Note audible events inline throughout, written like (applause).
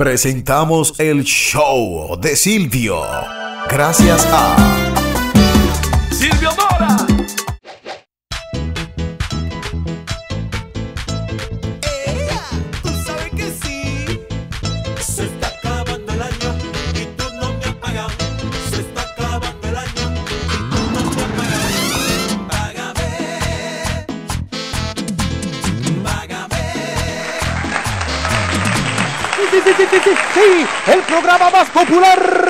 Presentamos el show de Silvio. Gracias a Silvio el programa más popular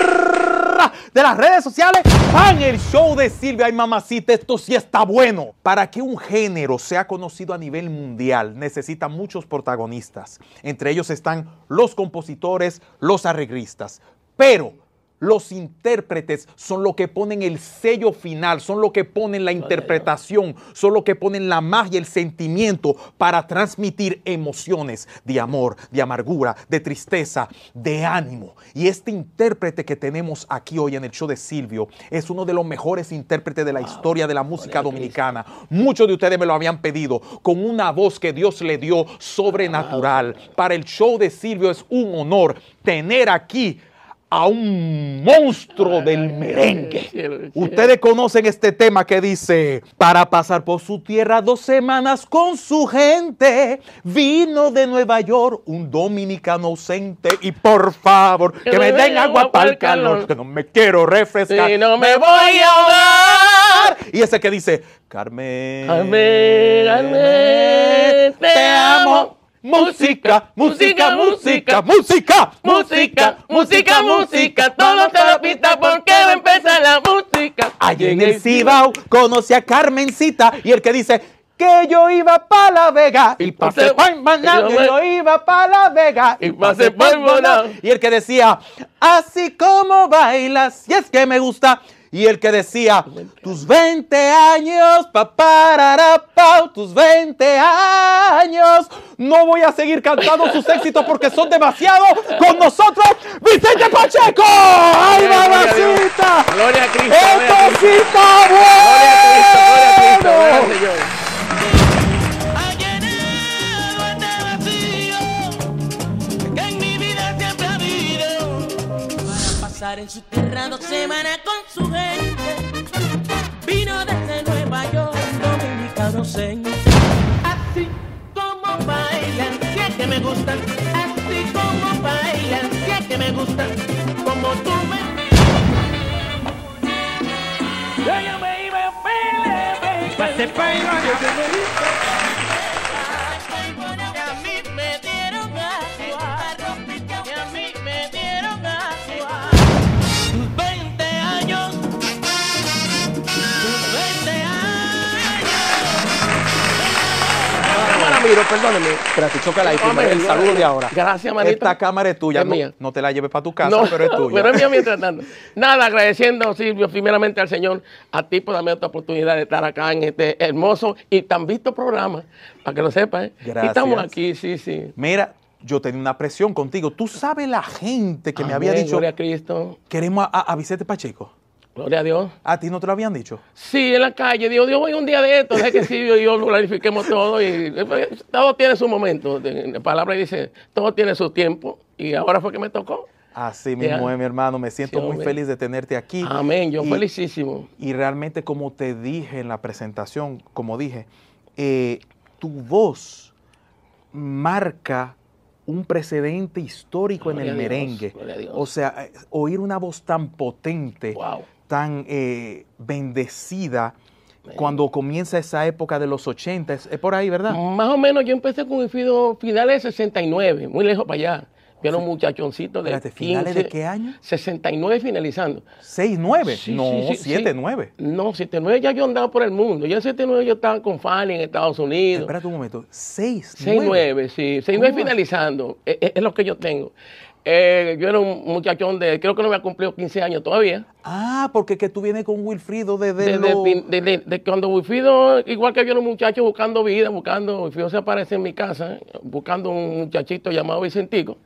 de las redes sociales, pan el show de Silvia y mamacita, esto sí está bueno. Para que un género sea conocido a nivel mundial, necesita muchos protagonistas. Entre ellos están los compositores, los arreglistas. Pero los intérpretes son lo que ponen el sello final, son lo que ponen la interpretación, son lo que ponen la magia, el sentimiento para transmitir emociones de amor, de amargura, de tristeza, de ánimo. Y este intérprete que tenemos aquí hoy en el show de Silvio es uno de los mejores intérpretes de la historia de la música dominicana. Muchos de ustedes me lo habían pedido, con una voz que Dios le dio sobrenatural. Para el show de Silvio es un honor tener aquí a un monstruo del merengue. Ustedes conocen este tema que dice, para pasar por su tierra dos semanas con su gente, vino de Nueva York un dominicano ausente y por favor, que, me den agua para el calor, que no me quiero refrescar, Sí, no me me voy a ahogar. Y ese que dice, Carmen, Carmen, Carmen, te amo. Música, música, música, música, Música, música, música, todo se repita porque va a empezar la música. Allí en el Cibao conocí a Carmencita y el que dice que yo iba para La Vega y pasé por Maná, que yo iba para La Vega Y pasé por Maná. Y el que decía, así como bailas, y es que me gusta. Y el que decía, tus 20 años, papararapau, tus 20 años. No voy a seguir cantando sus éxitos porque son demasiado. Con nosotros, Vicente Pacheco. ¡Ay, a mamacita! Gloria a Cristo, ¡Esto a Cristo. sí está Gloria a Cristo, gloria a Cristo, bueno! gloria al Señor. En su tierra dos semanas con su gente. Vino desde Nueva York, dominicano ausente. Así como bailan, si es que me gustan. Así como bailan, si es que me gustan. Como tú me Ella me iba a pelear, Cámara, miro, perdóneme. Espérate, chócala ahí Amén, el saludo de ahora. Gracias, manito. Esta cámara es tuya. Es no, mía. no te la lleves para tu casa, pero es (laughs) tuya. pero es mía mientras (laughs) tanto. Nada, agradeciendo, Silvio, primeramente al Señor, a ti por darme esta oportunidad de estar acá en este hermoso y tan visto programa, para que lo sepas. ¿eh? Y Gracias. estamos aquí, sí, sí. Mira, yo tenía una presión contigo. Tú sabes la gente que me había dicho, Gloria a Cristo, queremos a, a Vicente Pacheco. Gloria a Dios. ¿A ti no te lo habían dicho? Sí, en la calle, digo, Dios, voy un día de esto, deje que y yo lo clarifiquemos todo y eh, todo tiene su momento. La palabra dice, todo tiene su tiempo y ahora fue que me tocó. Así mismo es, mi hermano. Me siento Sí, muy feliz de tenerte aquí. Amén, yo Y- felicísimo. Y realmente, como te dije en la presentación, como dije, eh, tu voz marca un precedente histórico Gloria en el Dios, merengue. gloria a Dios. O sea, eh, oír una voz tan potente, Wow. Tan eh, bendecida, cuando comienza esa época de los 80, es, por ahí, ¿verdad? Más o menos yo empecé con el Fido finales de 69, muy lejos para allá. Yo era un muchachoncito de Espérate, ¿finales de 15, qué año? 69 finalizando. 6, 9, Sí, no, sí, sí, 7, sí. 9. No, 79 ya yo andaba por el mundo. Ya en 79 yo estaba con Fanny en Estados Unidos. Espérate un momento, 6, 69, sí. 69 ¿Cómo? finalizando. Es, es- es lo que yo tengo. Eh, yo era un muchachón de, creo que no me ha cumplido 15 años todavía. Ah, porque que tú vienes con Wilfrido desde Desde lo- fin- de, de- de cuando Wilfido, igual que yo era un muchacho buscando vida, buscando, Wilfido se aparece en mi casa, buscando un muchachito llamado Vicentico.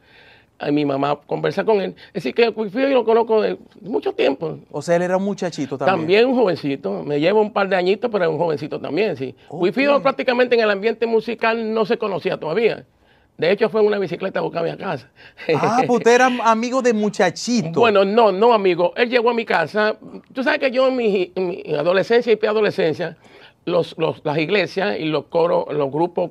Y mi mamá conversa con él. Es decir, que Wilfido yo lo conozco de mucho tiempo. O sea, él era un muchachito también. También un jovencito, me lleva un par de añitos, pero es un jovencito también, sí. Ok. Wilfido prácticamente en el ambiente musical no se conocía todavía. De hecho, fue en una bicicleta a buscarme a casa. Ah, pues usted era amigo de muchachito. Bueno, no, no, amigo. Él llegó a mi casa. Tú sabes que yo en mi, en mi adolescencia y preadolescencia, los, los- las iglesias y los coros, los grupos,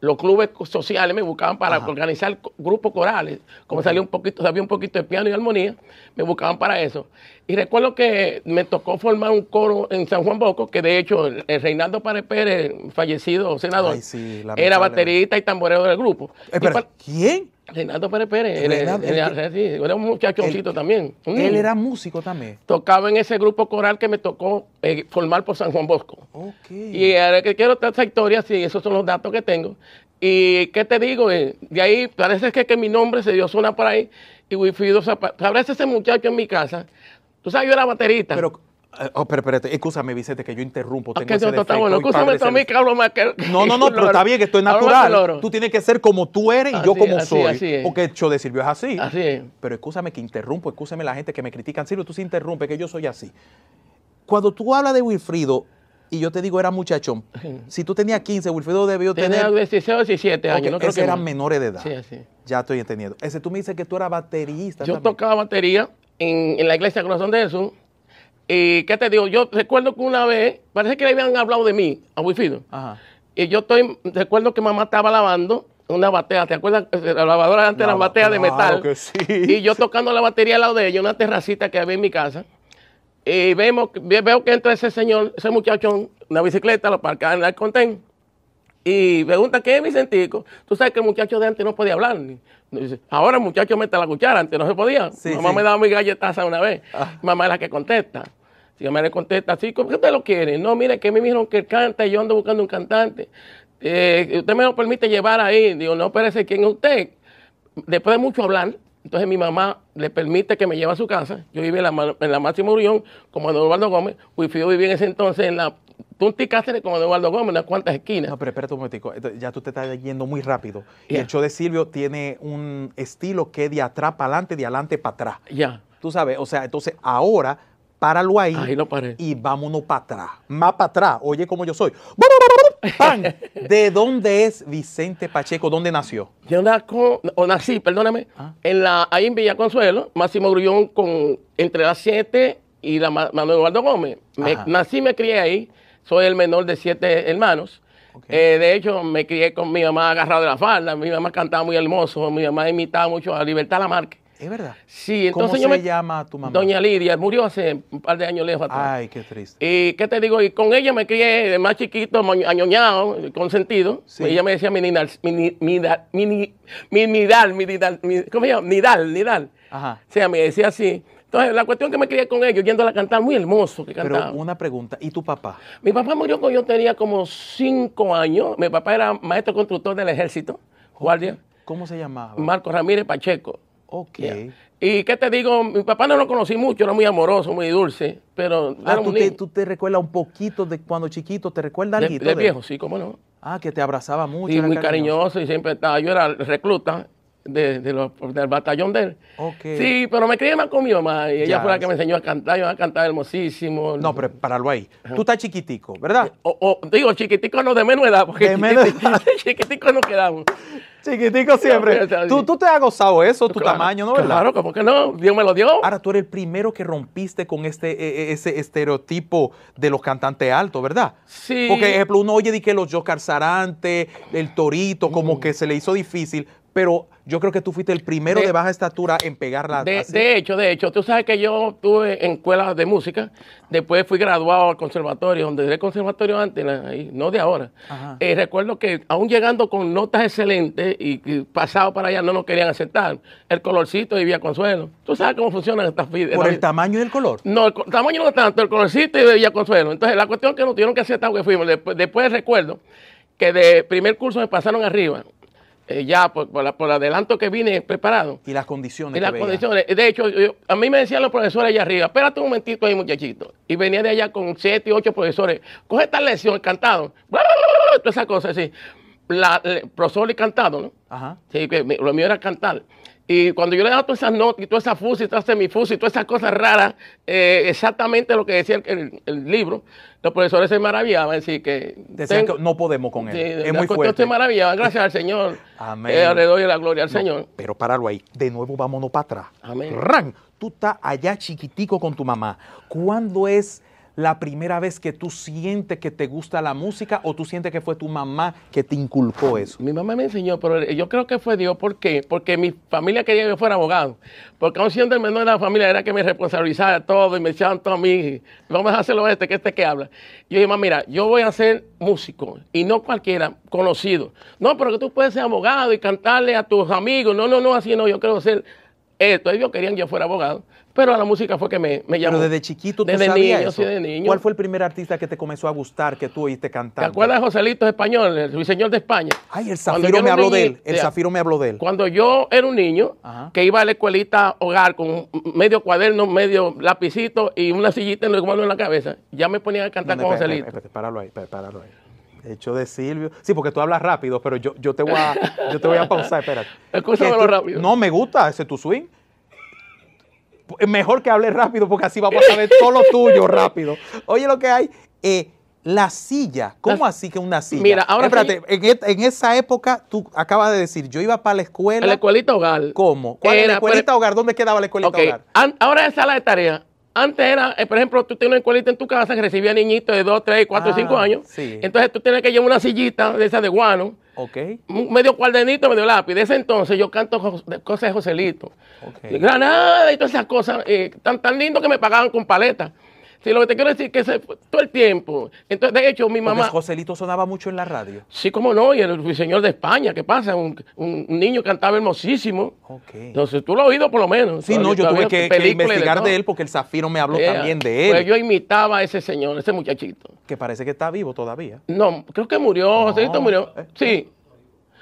los clubes sociales me buscaban para organizar grupos corales. Como salía un poquito, sabía un poquito de piano y armonía, me buscaban para eso. Y recuerdo que me tocó formar un coro en San Juan Bosco, que de hecho el, el Reinaldo Párez Pérez, fallecido senador, Ay, sí, era baterista y tamborero del grupo. Eh, pero, ¿quién? Reinaldo Pérez Pérez, él, Reinaldo, él- el él- sí, era un muchachoncito el- también. un Él era músico también. Tocaba en ese grupo coral que me tocó eh, formar por San Juan Bosco. Ok. Y ahora que quiero esta historia, sí, esos son los datos que tengo. Y qué te digo, Eh, de ahí parece que, que mi nombre se dio zona por ahí y Wifido aparece ese muchacho en mi casa. Tú sabes, yo era baterista. Pero, eh, oh, pero espérate, escúchame, Vicente, que yo interrumpo. Ah, Tengo que ese eso está bueno. Escúchame tú a mí que hablo más que. (laughs) No, no, no, pero está bien que esto es natural. Tú tienes que ser como tú eres y yo como así, soy. así. Porque el show de Silvio es así. Así es. Pero escúchame que interrumpo, escúchame la gente que me critican. Silvio, tú sí interrumpes, que yo soy así. Cuando tú hablas de Wilfrido y yo te digo era muchachón, si tú tenías 15, Wilfrido debió Tenía tener... 16 o 17 años. Ok, no creo ese que eran menores de edad. Sí, así. Ya estoy entendiendo. Ese tú me dices que tú eras baterista Yo también. tocaba batería en, en la iglesia Corazón de Jesús. Y qué te digo, yo recuerdo que una vez, parece que le habían hablado de mí a Wifido. Y yo estoy, recuerdo que mamá estaba lavando una batea, ¿te acuerdas? La lavadora antes era Lava- batea de metal. sí. Y yo tocando la batería al lado de ella, una terracita que había en mi casa. Y vemos, ve- veo que entra ese señor, ese muchachón, una bicicleta, lo parca en el contén. Y pregunta, ¿qué es Vicentico? Tú sabes que el muchacho de antes no podía hablar. ni- dice, Ahora el muchacho mete la cuchara, antes no se podía. Sí, mamá sí. me daba mi galletaza una vez. Ah. Mamá es la que contesta. Si mamá le contesta, sí, ¿por qué usted lo quiere? No, mire, que me dijeron que canta y yo ando buscando un cantante. Eh, ¿Usted me lo permite llevar ahí? Digo, no, espérese, ¿quién es usted? Después de mucho hablar, entonces mi mamá le permite que me lleve a su casa. Yo vivía en la, en la Máximo Urión, como Eduardo Gómez. Wifido vivía en ese entonces en la Punti Cáceres, como Eduardo Gómez, unas cuantas esquinas. No, pero espérate un momentico. Ya tú te estás yendo muy rápido. Y el show de Silvio tiene un estilo que es de atrás para adelante, de adelante para atrás. Ya. Tú sabes, o sea, entonces ahora páralo ahí. Ahí lo paré. Y vámonos para atrás. Más para atrás. Oye, como yo soy. (laughs) ¡Pam! ¿De dónde es Vicente Pacheco? ¿Dónde nació? Yo naco- o nací, perdóname, Ah. en la, ahí en Villa Consuelo, Máximo Grullón, con, entre las 7 y la Ma- Manuel Eduardo Gómez. Me- nací, me crié ahí. Soy el menor de siete hermanos. Eh, de hecho, me crié con mi mamá agarrado de la falda. Mi mamá cantaba muy hermoso. Mi mamá imitaba mucho a Libertad Lamarque. ¿Es verdad? Sí, ¿Cómo entonces se yo me... llama tu mamá? Doña Lidia, murió hace un par de años lejos atrás. Ay, qué triste. Y qué te digo, y con ella me crié más chiquito, añoñado, consentido. Sí. Ella me decía mi nidal, mi, ni- mi, mi, mi nidal, mi nidal, ¿cómo se llama? Nidal, nidal. Ajá. O sea, me decía así. Entonces, la cuestión que me crié con ellos, yéndola a cantar, muy hermoso que cantaba. Pero una pregunta. ¿Y tu papá? Mi papá murió cuando yo tenía como cinco años. Mi papá era maestro constructor del ejército, guardia. ¿Cómo se llamaba? Marco Ramírez Pacheco. ok. Y qué te digo, mi papá no lo conocí mucho, era muy amoroso, muy dulce, pero Ah, ¿tú te, niño. tú te recuerdas un poquito de cuando chiquito, ¿te recuerdas algo? de viejo, sí, cómo no. Ah, que te abrazaba mucho. Sí, era muy cariñoso y siempre estaba. Yo era recluta de, de los- del batallón de él. Sí, pero me crié más con mi mamá y ella Ya, fue la que sí. me enseñó a cantar. Yo a cantar hermosísimo. No, pero páralo ahí. Tú estás chiquitico, ¿verdad? O, o, digo, chiquitico no de menos edad, porque De menos chiquitico, (laughs) chiquitico no quedamos. Chiquitico siempre. Tú, tú te has gozado eso, tu Claro, tamaño, ¿no? ¿Verdad? Claro, ¿cómo que no? Dios me lo dio. Ahora tú eres el primero que rompiste con este e- e- ese estereotipo de los cantantes altos, ¿verdad? Sí. Porque, ejemplo, uno oye de que los Joscar Sarante, el Torito, Mm. como que se le hizo difícil, pero yo creo que tú fuiste el primero de, De- baja estatura en pegarla De, así. de hecho, de hecho, tú sabes que yo estuve en escuelas de música, después fui graduado al conservatorio, donde era el conservatorio antes, la- no de ahora. Eh, recuerdo que aún llegando con notas excelentes y, y pasado para allá no nos querían aceptar. El colorcito y Vía Consuelo. Tú sabes cómo funcionan estas vidas. Por el tamaño y el color. No, el tamaño no tanto, el colorcito y Villa Consuelo. Entonces, la cuestión que nos tuvieron que aceptar que fuimos. Después, después recuerdo que de primer curso me pasaron arriba, eh, ya por, por, la- por el adelanto que vine preparado. Y las condiciones. Y las que veía. condiciones. De hecho, yo- a mí me decían los profesores allá arriba, espérate un momentito ahí, muchachito. Y venía de allá con siete ocho profesores. Coge esta lección, cantado. (laughs) Todas esas cosas así. La, el profesor y cantado, ¿no? Ajá. Sí, que lo mío era cantar. Y cuando yo le daba todas esas notas y todas esas fusis, todas esas semifusis, todas esas cosas raras, eh, exactamente lo que decía el, el- el libro, los profesores se maravillaban, así que... Decían que no podemos con él. Sí, es muy fuerte. se maravillaban, gracias al Señor. (laughs) Amén. Eh, le doy la gloria al No, Señor. Pero páralo ahí. De nuevo, vámonos para atrás. Amén. Ran, tú estás allá chiquitico con tu mamá. ¿Cuándo es la primera vez que tú sientes que te gusta la música o tú sientes que fue tu mamá que te inculcó eso? Mi mamá me enseñó, pero yo creo que fue Dios. ¿Por qué? Porque mi familia quería que yo fuera abogado. Porque aún siendo el menor de la familia era que me responsabilizara de todo y me echaban todo a mí. Vamos a hacerlo este, que este que habla. Yo dije, mamá, mira, yo voy a ser músico y no cualquiera, conocido. No, pero que tú puedes ser abogado y cantarle a tus amigos. No, no, no, así no, yo quiero ser esto. Ellos querían que yo fuera abogado. Pero la música fue que me, me llamó. Pero desde chiquito tú Desde sabías niño, eso. sí, desde niño. ¿Cuál fue el primer artista que te comenzó a gustar que tú oíste ¿Te cantar? acuerdas de Joselito Español, el ruiseñor de España? Ay, el Zafiro me habló de él. El. Zafiro me habló de él. Cuando yo era un niño, Ajá. que iba a la escuelita hogar con medio cuaderno, medio lapicito y una sillita en manos en la cabeza, ya me ponían a cantar No, con Joselito. espérate, páralo ahí, páralo ahí. Hecho de Silvio. Sí, porque tú hablas rápido, pero yo, yo, te, voy a, yo te voy a pausar, espérate. (laughs) Escúchamelo rápido. No, me gusta ese tu swing. Mejor que hable rápido porque así vamos a saber todo lo tuyo rápido. Oye, lo que hay, eh, la silla. ¿Cómo La- así que una silla? Mira, ahora Espérate, en, esa época tú acabas de decir, yo iba para la escuela. En la escuelita hogar. ¿Cómo? ¿Cuál es la Era, escuelita pero- hogar? ¿Dónde quedaba la escuelita hogar? an- ahora es sala de tarea. Antes era, eh, por ejemplo, tú tienes una escuelita en tu casa que recibía niñitos de 2, 3, 4, Ah, 5 años. sí. Entonces tú tienes que llevar una sillita de esa de guano, Ok. medio cuadernito, medio lápiz. De ese entonces yo canto cosas de Joselito. Ok. De Granada y todas esas cosas. eh, tan, tan lindo que me pagaban con paleta. Sí, lo que te quiero decir es que fue todo el tiempo. Entonces, de hecho, mi Porque mamá. Joselito sonaba mucho en la radio. Sí, como no, y el señor de España, ¿qué pasa? Un, un niño cantaba hermosísimo. Ok. Entonces, tú lo has oído por lo menos. Sí, no, yo tuve que, investigar de él porque el Zafiro me habló Yeah. también de él. Pues yo imitaba a ese señor, ese muchachito. Que parece que está vivo todavía. No, creo que murió, Joselito murió. eh, Sí.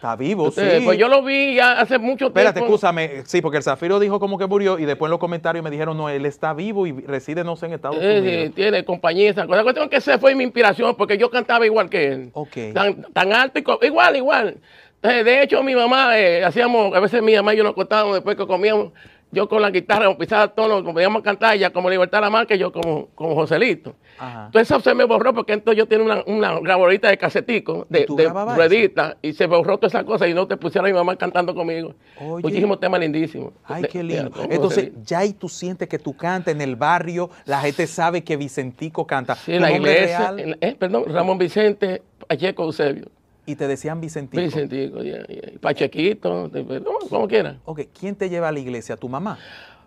Está vivo, Eh, sí. Pues yo lo vi ya hace mucho Espérate, tiempo. escúchame. Sí, porque el Zafiro dijo como que murió y después en los comentarios me dijeron, no, él está vivo y reside, no sé, en Estados Eh, Unidos. sí, tiene compañía esa cosa. La cuestión es que esa fue mi inspiración porque yo cantaba igual que él. Ok. Tan, tan alto y igual, igual. Eh, de hecho, mi mamá, eh, hacíamos, a veces mi mamá y yo nos contábamos después que comíamos, yo con la guitarra, pisaba tono, como podíamos cantar, ella como Libertad la Marca, y yo como, como Joselito. Ajá. Entonces eso se me borró porque entonces yo tenía una, una grabadorita de casetico, de, ¿Y de ruedita, y se borró toda esa cosa y no te pusieron a mi mamá cantando conmigo. Oye. Muchísimos temas lindísimos. Ay, De- qué lindo. Entonces, Joselito. ya ahí tú sientes que tú cantas en el barrio, la gente sabe que Vicentico canta. Sí, en la iglesia, en eh, perdón, Ramón Vicente Pacheco Eusebio. Y te decían Vicentico. Vicentico, ya, ya. Pachequito, como, como quiera. Ok, ¿quién te lleva a la iglesia? ¿Tu mamá?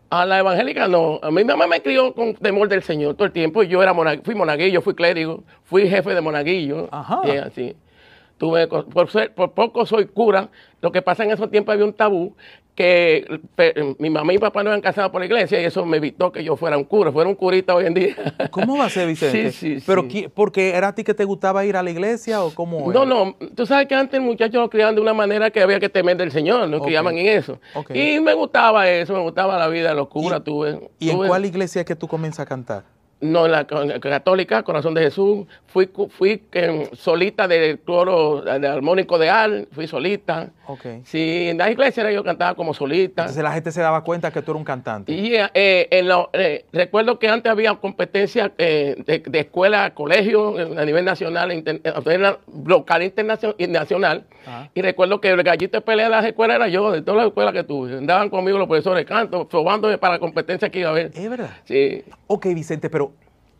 A la evangélica no. A mi mamá me crió con temor del Señor todo el tiempo. y Yo era mona- fui monaguillo, fui clérigo, fui jefe de monaguillo. Ajá. Y así. Tuve, por, ser- por poco soy cura. Lo que pasa en esos tiempos había un tabú que mi mamá y mi papá no eran casados por la iglesia y eso me evitó que yo fuera un cura, fuera un curita hoy en día. ¿Cómo va a ser, (laughs) Vicente? Sí, sí, ¿Pero sí. porque era a ti que te gustaba ir a la iglesia o cómo No, era? no, tú sabes que antes el muchacho lo criaban de una manera que había que temer del Señor, no criaban en eso. Y me gustaba eso, me gustaba la vida de los curas, tuve. ¿Y en cuál iglesia es que tú comienzas a cantar? No, en la, católica, Corazón de Jesús. Fui, fui eh, solita del coro del armónico de Al, fui solita. Ok. Sí, en la iglesia yo cantaba como solita. Entonces la gente se daba cuenta que tú eras un cantante. Y eh, en lo- eh, recuerdo que antes había competencia eh, de, de escuela, colegio, eh, a nivel nacional, inter- eh, local, internacional. Y recuerdo que el gallito de pelea de las escuelas era yo, de todas las escuelas que tuve. Andaban conmigo los profesores de canto, probándome para la competencia que iba a haber. ¿Es verdad? Sí. Ok, Vicente, pero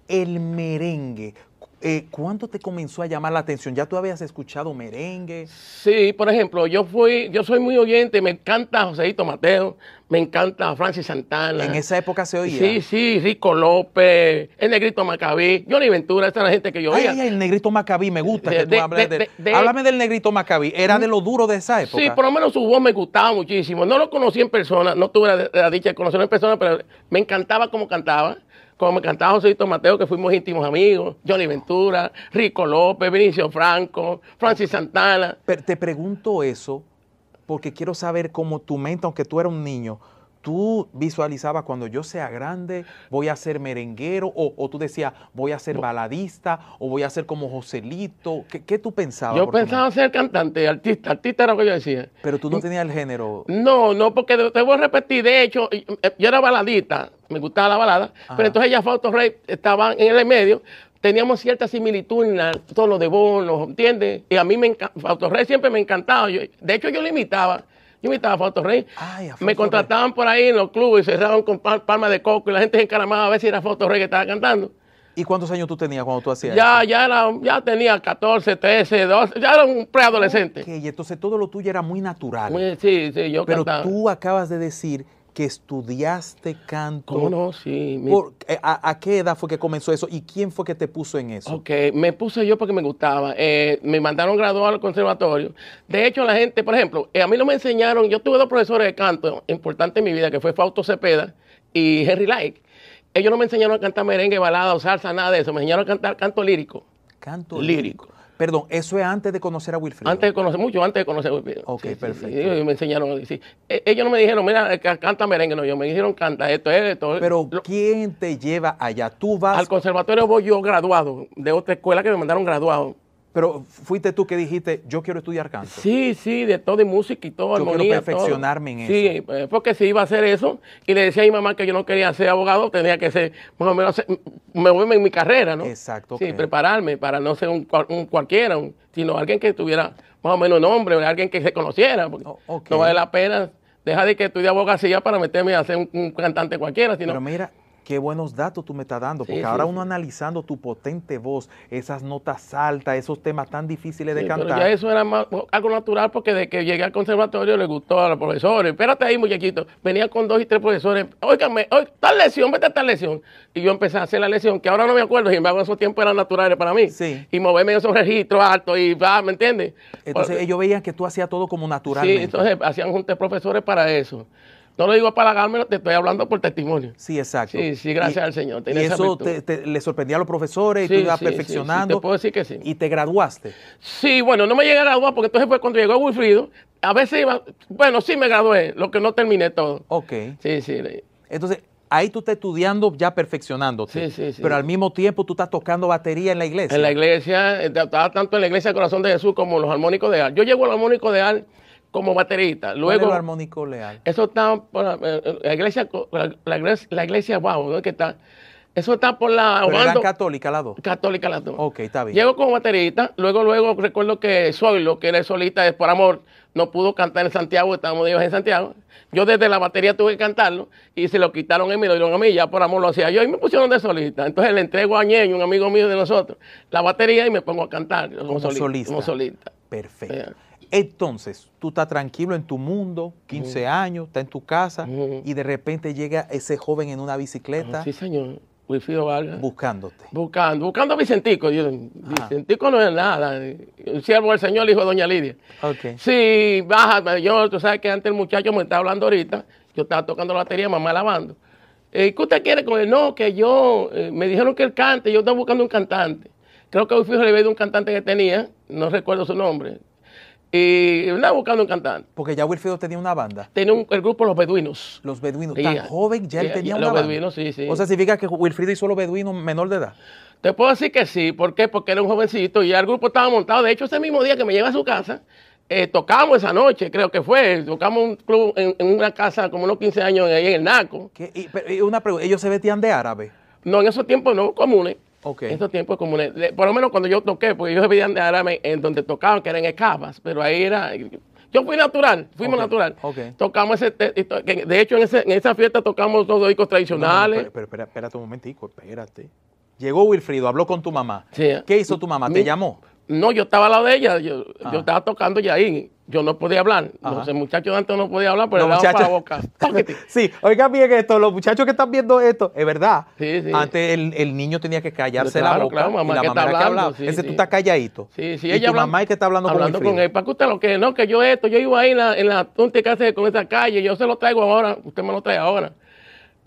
el merengue, eh, ¿cuánto te comenzó a llamar la atención? ¿Ya tú habías escuchado merengue? Sí, por ejemplo, yo fui, yo soy muy oyente, me encanta Joséito Mateo, me encanta Francis Santana. En esa época se oía. Sí, sí, Rico López, el Negrito Macabí, Johnny Ventura, esa es la gente que yo oía. ay, el negrito Macabí, me gusta De- que tú hables de- de, de- de- Háblame del negrito Macabí, era de lo duro de esa época. Sí, por lo menos su voz me gustaba muchísimo. No lo conocí en persona, no tuve la, la dicha de conocerlo en persona, pero me encantaba cómo cantaba. Como me cantaba Joséito Mateo, que fuimos íntimos amigos, Johnny Ventura, Rico López, Vinicio Franco, Francis Santana. Pero te pregunto eso porque quiero saber cómo tu mente, aunque tú eras un niño, ¿Tú visualizabas cuando yo sea grande voy a ser merenguero? O, o tú decías voy a ser baladista? ¿O voy a ser como Joselito? ¿Qué, qué tú pensabas? Yo pensaba ser cantante, artista, artista era lo que yo decía. Pero tú no tenías el género. No, no, porque te voy a repetir, de hecho, eh, yo era baladista, me gustaba la balada, Ajá. pero entonces ya Fausto Rey estaban en el medio, teníamos cierta similitud en la- tono de ¿no? ¿entiendes? Y a mí me Fausto Rey siempre me encantaba, yo- de hecho yo lo imitaba, yo imitaba a Fausto Rey, Ay, a Fausto me contrataban por ahí en los clubes y cerraban con pal- palma de coco y la gente se encaramaba a ver si era Fausto Rey que estaba cantando. ¿Y cuántos años tú tenías cuando tú hacías Ya, eso? ya, era, ya tenía 14, 13, 12, ya era un preadolescente. Ok, entonces todo lo tuyo era muy natural. Muy- Sí, sí, yo Pero cantaba. tú acabas de decir que estudiaste canto. ¿Cómo no? Sí. mi- Por- eh, a, a qué edad fue que comenzó eso? ¿Y quién fue que te puso en eso? Ok, me puse yo porque me gustaba. Eh, me mandaron graduar al conservatorio. De hecho, la gente, por ejemplo, eh, a mí no me enseñaron, yo tuve dos profesores de canto importantes en mi vida, que fue Fausto Cepeda y Henry Like. Ellos no me enseñaron a cantar merengue, balada o salsa, nada de eso. Me enseñaron a cantar canto lírico. Canto Lírico. Perdón, eso es antes de conocer a Wilfredo. Antes de conocer, mucho antes de conocer a Wilfrido. Ok, perfecto. ellos me enseñaron, sí. Eh, Ellos no me dijeron, mira, eh, ca- canta merengue, no, ellos me dijeron, canta esto, esto. Pero Lo- ¿quién te lleva allá? Tú vas, al conservatorio voy yo graduado, de otra escuela que me mandaron graduado. Pero fuiste tú que dijiste, yo quiero estudiar canto. Sí, sí, de todo, de música y todo, Yo quiero armonía. todo. perfeccionarme en Sí, eso. eh, porque si iba a hacer eso y le decía a mi mamá que yo no quería ser abogado, tenía que ser, más o menos, moverme en mi carrera, ¿no? Exacto, Sí, prepararme para no ser un, un cualquiera, un- sino alguien que tuviera más o menos nombre, alguien que se conociera. Porque Oh. No vale la pena dejar de que estudie abogacía para meterme a ser un, un cantante cualquiera, sino Pero mira, qué buenos datos tú me estás dando, Sí, porque sí, ahora sí. uno analizando tu potente voz, esas notas altas, esos temas tan difíciles de Sí, cantar. Pero ya eso era más- algo natural porque de que llegué al conservatorio le gustó a los profesores. Espérate ahí, muchachito. Venía con dos y tres profesores. Óigame, oí, tal lección, vete a tal lección. Y yo empecé a hacer la lección, que ahora no me acuerdo, sin embargo, esos tiempos eran naturales para mí. Sí. Y moverme en esos registros altos y va, ¿me entiendes? Entonces Porque- ellos veían que tú hacías todo como Sí, naturalmente. entonces hacían juntas profesores para eso. No lo digo para halagármelo, te estoy hablando por testimonio. Sí, exacto. Sí, sí, gracias al Señor, Y eso te, te- le sorprendía a los profesores y tú ibas sí, sí, sí, perfeccionando. te puedo decir que sí. Y te graduaste. Sí, bueno, no me llegué a graduar porque entonces fue cuando llegó Wilfrido. A veces iba, bueno, sí me gradué, lo que no terminé todo. Ok. Sí, sí. Entonces, ahí tú estás estudiando ya perfeccionándote. Sí, sí, sí. Pero al mismo tiempo tú estás tocando batería en la iglesia. En la iglesia, eh, estaba tanto en la iglesia del Corazón de Jesús como en los armónicos de Al. Yo llego al armónico de Al como baterista. ¿Cuál es Luego, el armónico leal? eso está por la, eh, la iglesia, la, iglesia, la iglesia, wow, ¿dónde que está? Eso está por la Pero eran católicas las dos. católica las dos. Ok, está bien. Llego como baterista, luego, luego recuerdo que Zoilo, que era el solista, es por amor, no pudo cantar en Santiago, estábamos de viaje en Santiago. Yo desde la batería tuve que cantarlo y se lo quitaron a mí, lo dieron a mí, ya por amor lo hacía yo y me pusieron de solista. Entonces le entrego a Ñeño, un amigo mío de nosotros, la batería y me pongo a cantar como, Como solista. solista. Como solista. Perfecto. Entonces, tú estás tranquilo en tu mundo, 15 años, estás en tu casa y de repente llega ese joven en una bicicleta Sí, señor. Wilfrido Vargas. buscándote. Buscando, buscando a Vicentico. Yo, Vicentico no es nada. Un siervo del Señor, hijo de Doña Lidia. Ok. Sí, baja, yo, tú sabes que antes el muchacho me estaba hablando ahorita, yo estaba tocando la batería, mamá lavando. Eh, ¿Qué usted quiere con él? No, que yo, eh, me dijeron que él cante, yo estaba buscando un cantante. Creo que fijo le vi de un cantante que tenía, no recuerdo su nombre. Y andaba buscando un cantante. Porque ya Wilfredo tenía una banda. Tenía un- el grupo Los Beduinos. Los beduinos, tan joven ya él tenía una los banda. beduinos, sí, sí. O sea, significa que Wilfrido hizo los beduinos menor de edad. Te puedo decir que sí, ¿por qué? Porque era un jovencito y ya el grupo estaba montado. De hecho, ese mismo día que me lleva a su casa, eh, tocamos esa noche, creo que fue. Tocamos un club en, en una casa como unos 15 años ahí en el Naco. ¿Qué? Y- pero, y una pregunta, ¿ellos se vestían de árabe? No, en esos tiempos no comunes. Ok. En esos tiempos comunes. Por lo menos cuando yo toqué, porque ellos veían de árabe en donde tocaban, que eran escabas, pero ahí era. Yo fui natural, fuimos natural. ok. Tocamos ese. De hecho, en, ese- en esa fiesta tocamos los discos No, no, tradicionales. pero, pero, espérate un momentico, espérate. Llegó Wilfrido, habló con tu mamá. Sí. ¿Qué hizo tu mamá? ¿Te Mi- llamó? No, yo estaba al lado de ella, yo, Ah. yo estaba tocando ya ahí, yo no podía hablar. Ajá. No sé, muchacho de antes no podía hablar, pero Los le daba para la muchachos- boca. Sí, oigan bien esto, los muchachos que están viendo esto, es verdad. Sí, sí. Antes el, el niño tenía que callarse Claro, la boca claro, mamá y la que mamá está era que hablando, hablaba. sí, Ese tú estás calladito. Sí, sí, y ella tu mamá es que está hablando, hablando con con él. Para que usted lo que no, que yo esto, yo iba ahí en la, en la tonta que hace con esa calle, yo se lo traigo ahora, usted me lo trae ahora.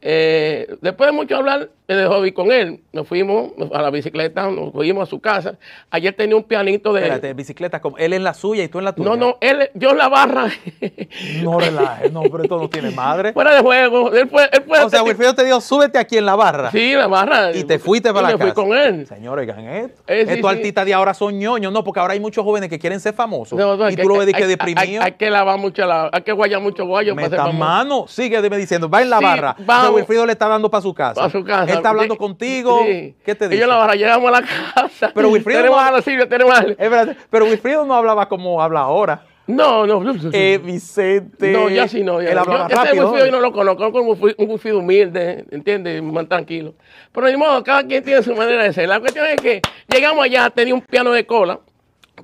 Eh, después de mucho hablar de hobby con él, nos fuimos a la bicicleta, nos fuimos a su casa. Ayer tenía un pianito de... Espérate, bicicleta, como él en la suya y tú en la tuya. No, no, él, yo en la barra. (laughs) No relajes, no, pero esto no tiene madre. Fuera de juego. Él fue, él fue O sea, Wilfredo te dijo, súbete aquí en la barra. Sí, la barra. Y te fuiste para Y la me casa. fui con él. Señores, oigan esto. Eh, sí, Estos sí. artistas de ahora son ñoños, no, porque ahora hay muchos jóvenes que quieren ser famosos. No, no, y que- tú lo ves que hay- deprimido. Hay, hay que lavar mucho, la, hay que guayar mucho guayo para ser Meta mano, sigue dime diciendo, va en la Sí, barra. vamos. Entonces Wilfrido le está dando para su casa. a su casa. Él está hablando Sí. contigo. Sí. ¿Qué te Y dice? yo en la barra llegamos a la casa. Pero Wilfrido Tenemos no- a la Silvia, tenemos a... Es verdad, pero Wilfrido no hablaba como habla ahora. No, no. no, Eh, Vicente. no, ya sí no. Ya. Él hablaba yo, ese rápido. Wilfrido yo no lo conozco, conozco un Wilfrido- un Wilfrido humilde, ¿entiendes? Más tranquilo. Pero ni modo, cada quien tiene su manera de ser. La cuestión es que llegamos allá, tenía un piano de cola,